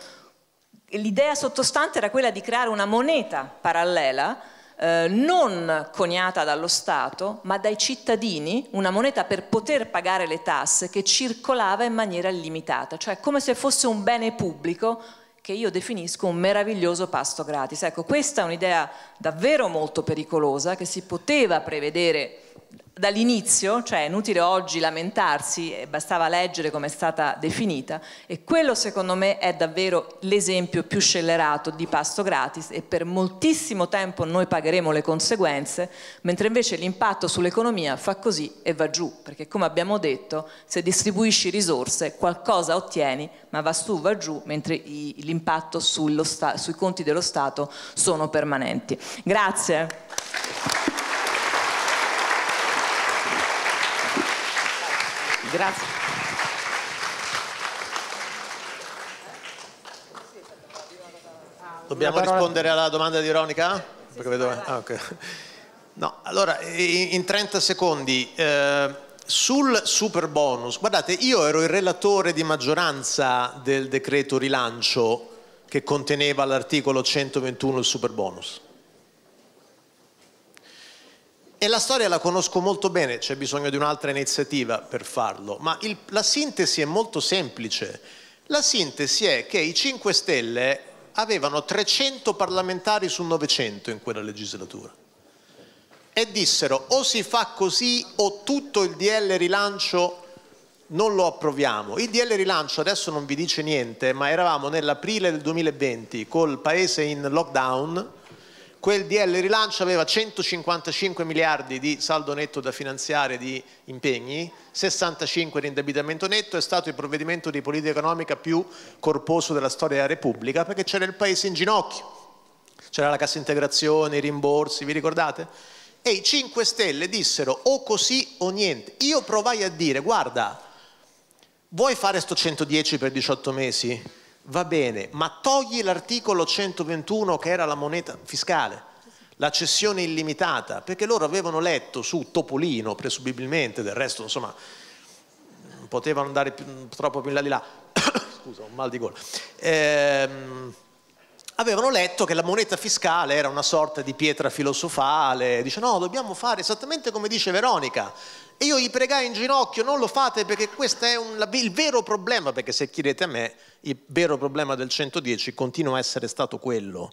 L'idea sottostante era quella di creare una moneta parallela eh, non coniata dallo Stato, ma dai cittadini, una moneta per poter pagare le tasse che circolava in maniera illimitata, cioè come se fosse un bene pubblico che io definisco un meraviglioso pasto gratis. Ecco, questa è un'idea davvero molto pericolosa che si poteva prevedere dall'inizio, cioè è inutile oggi lamentarsi, bastava leggere come è stata definita e quello secondo me è davvero l'esempio più scellerato di pasto gratis e per moltissimo tempo noi pagheremo le conseguenze, mentre invece l'impatto sull'economia fa così e va giù, perché come abbiamo detto, se distribuisci risorse qualcosa ottieni, ma va su, va giù, mentre l'impatto sui conti dello Stato sono permanenti. Grazie. Grazie. Dobbiamo rispondere alla domanda di Veronica? Ah, okay. no, allora, in 30 secondi, eh, sul super bonus, guardate, io ero il relatore di maggioranza del decreto rilancio che conteneva l'articolo 121 il super bonus. E la storia la conosco molto bene, c'è bisogno di un'altra iniziativa per farlo, ma il, la sintesi è molto semplice. La sintesi è che i 5 Stelle avevano 300 parlamentari su 900 in quella legislatura e dissero o si fa così o tutto il DL rilancio non lo approviamo. Il DL rilancio adesso non vi dice niente, ma eravamo nell'aprile del 2020 col paese in lockdown quel DL rilancio aveva 155 miliardi di saldo netto da finanziare di impegni, 65 di indebitamento netto, è stato il provvedimento di politica economica più corposo della storia della Repubblica perché c'era il paese in ginocchio, c'era la cassa integrazione, i rimborsi, vi ricordate? E i 5 Stelle dissero o così o niente. Io provai a dire, guarda, vuoi fare sto 110 per 18 mesi? Va bene, ma togli l'articolo 121 che era la moneta fiscale, la cessione illimitata, perché loro avevano letto su Topolino, presumibilmente, del resto insomma potevano andare più, troppo più in là di là, *coughs* scusa, un mal di gola, ehm, avevano letto che la moneta fiscale era una sorta di pietra filosofale, dice no, dobbiamo fare esattamente come dice Veronica, e io gli pregai in ginocchio, non lo fate perché questo è un, il vero problema, perché se chiedete a me, il vero problema del 110 continua a essere stato quello.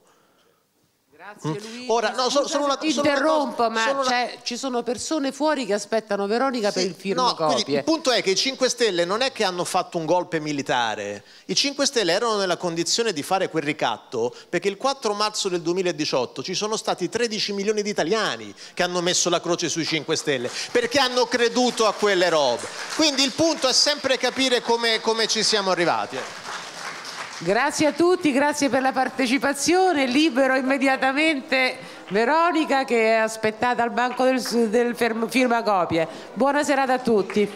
Grazie mm. Luigi. Ora, no, sono una, ti interrompo, una, ma sono una... ci sono persone fuori che aspettano Veronica sì, per il firmacopie. No, il punto è che i 5 Stelle non è che hanno fatto un golpe militare. I 5 Stelle erano nella condizione di fare quel ricatto perché il 4 marzo del 2018 ci sono stati 13 milioni di italiani che hanno messo la croce sui 5 Stelle perché hanno creduto a quelle robe. Quindi il punto è sempre capire come, come ci siamo arrivati. Grazie a tutti, grazie per la partecipazione. Libero immediatamente Veronica che è aspettata al banco del, del firmacopie. Buona serata a tutti.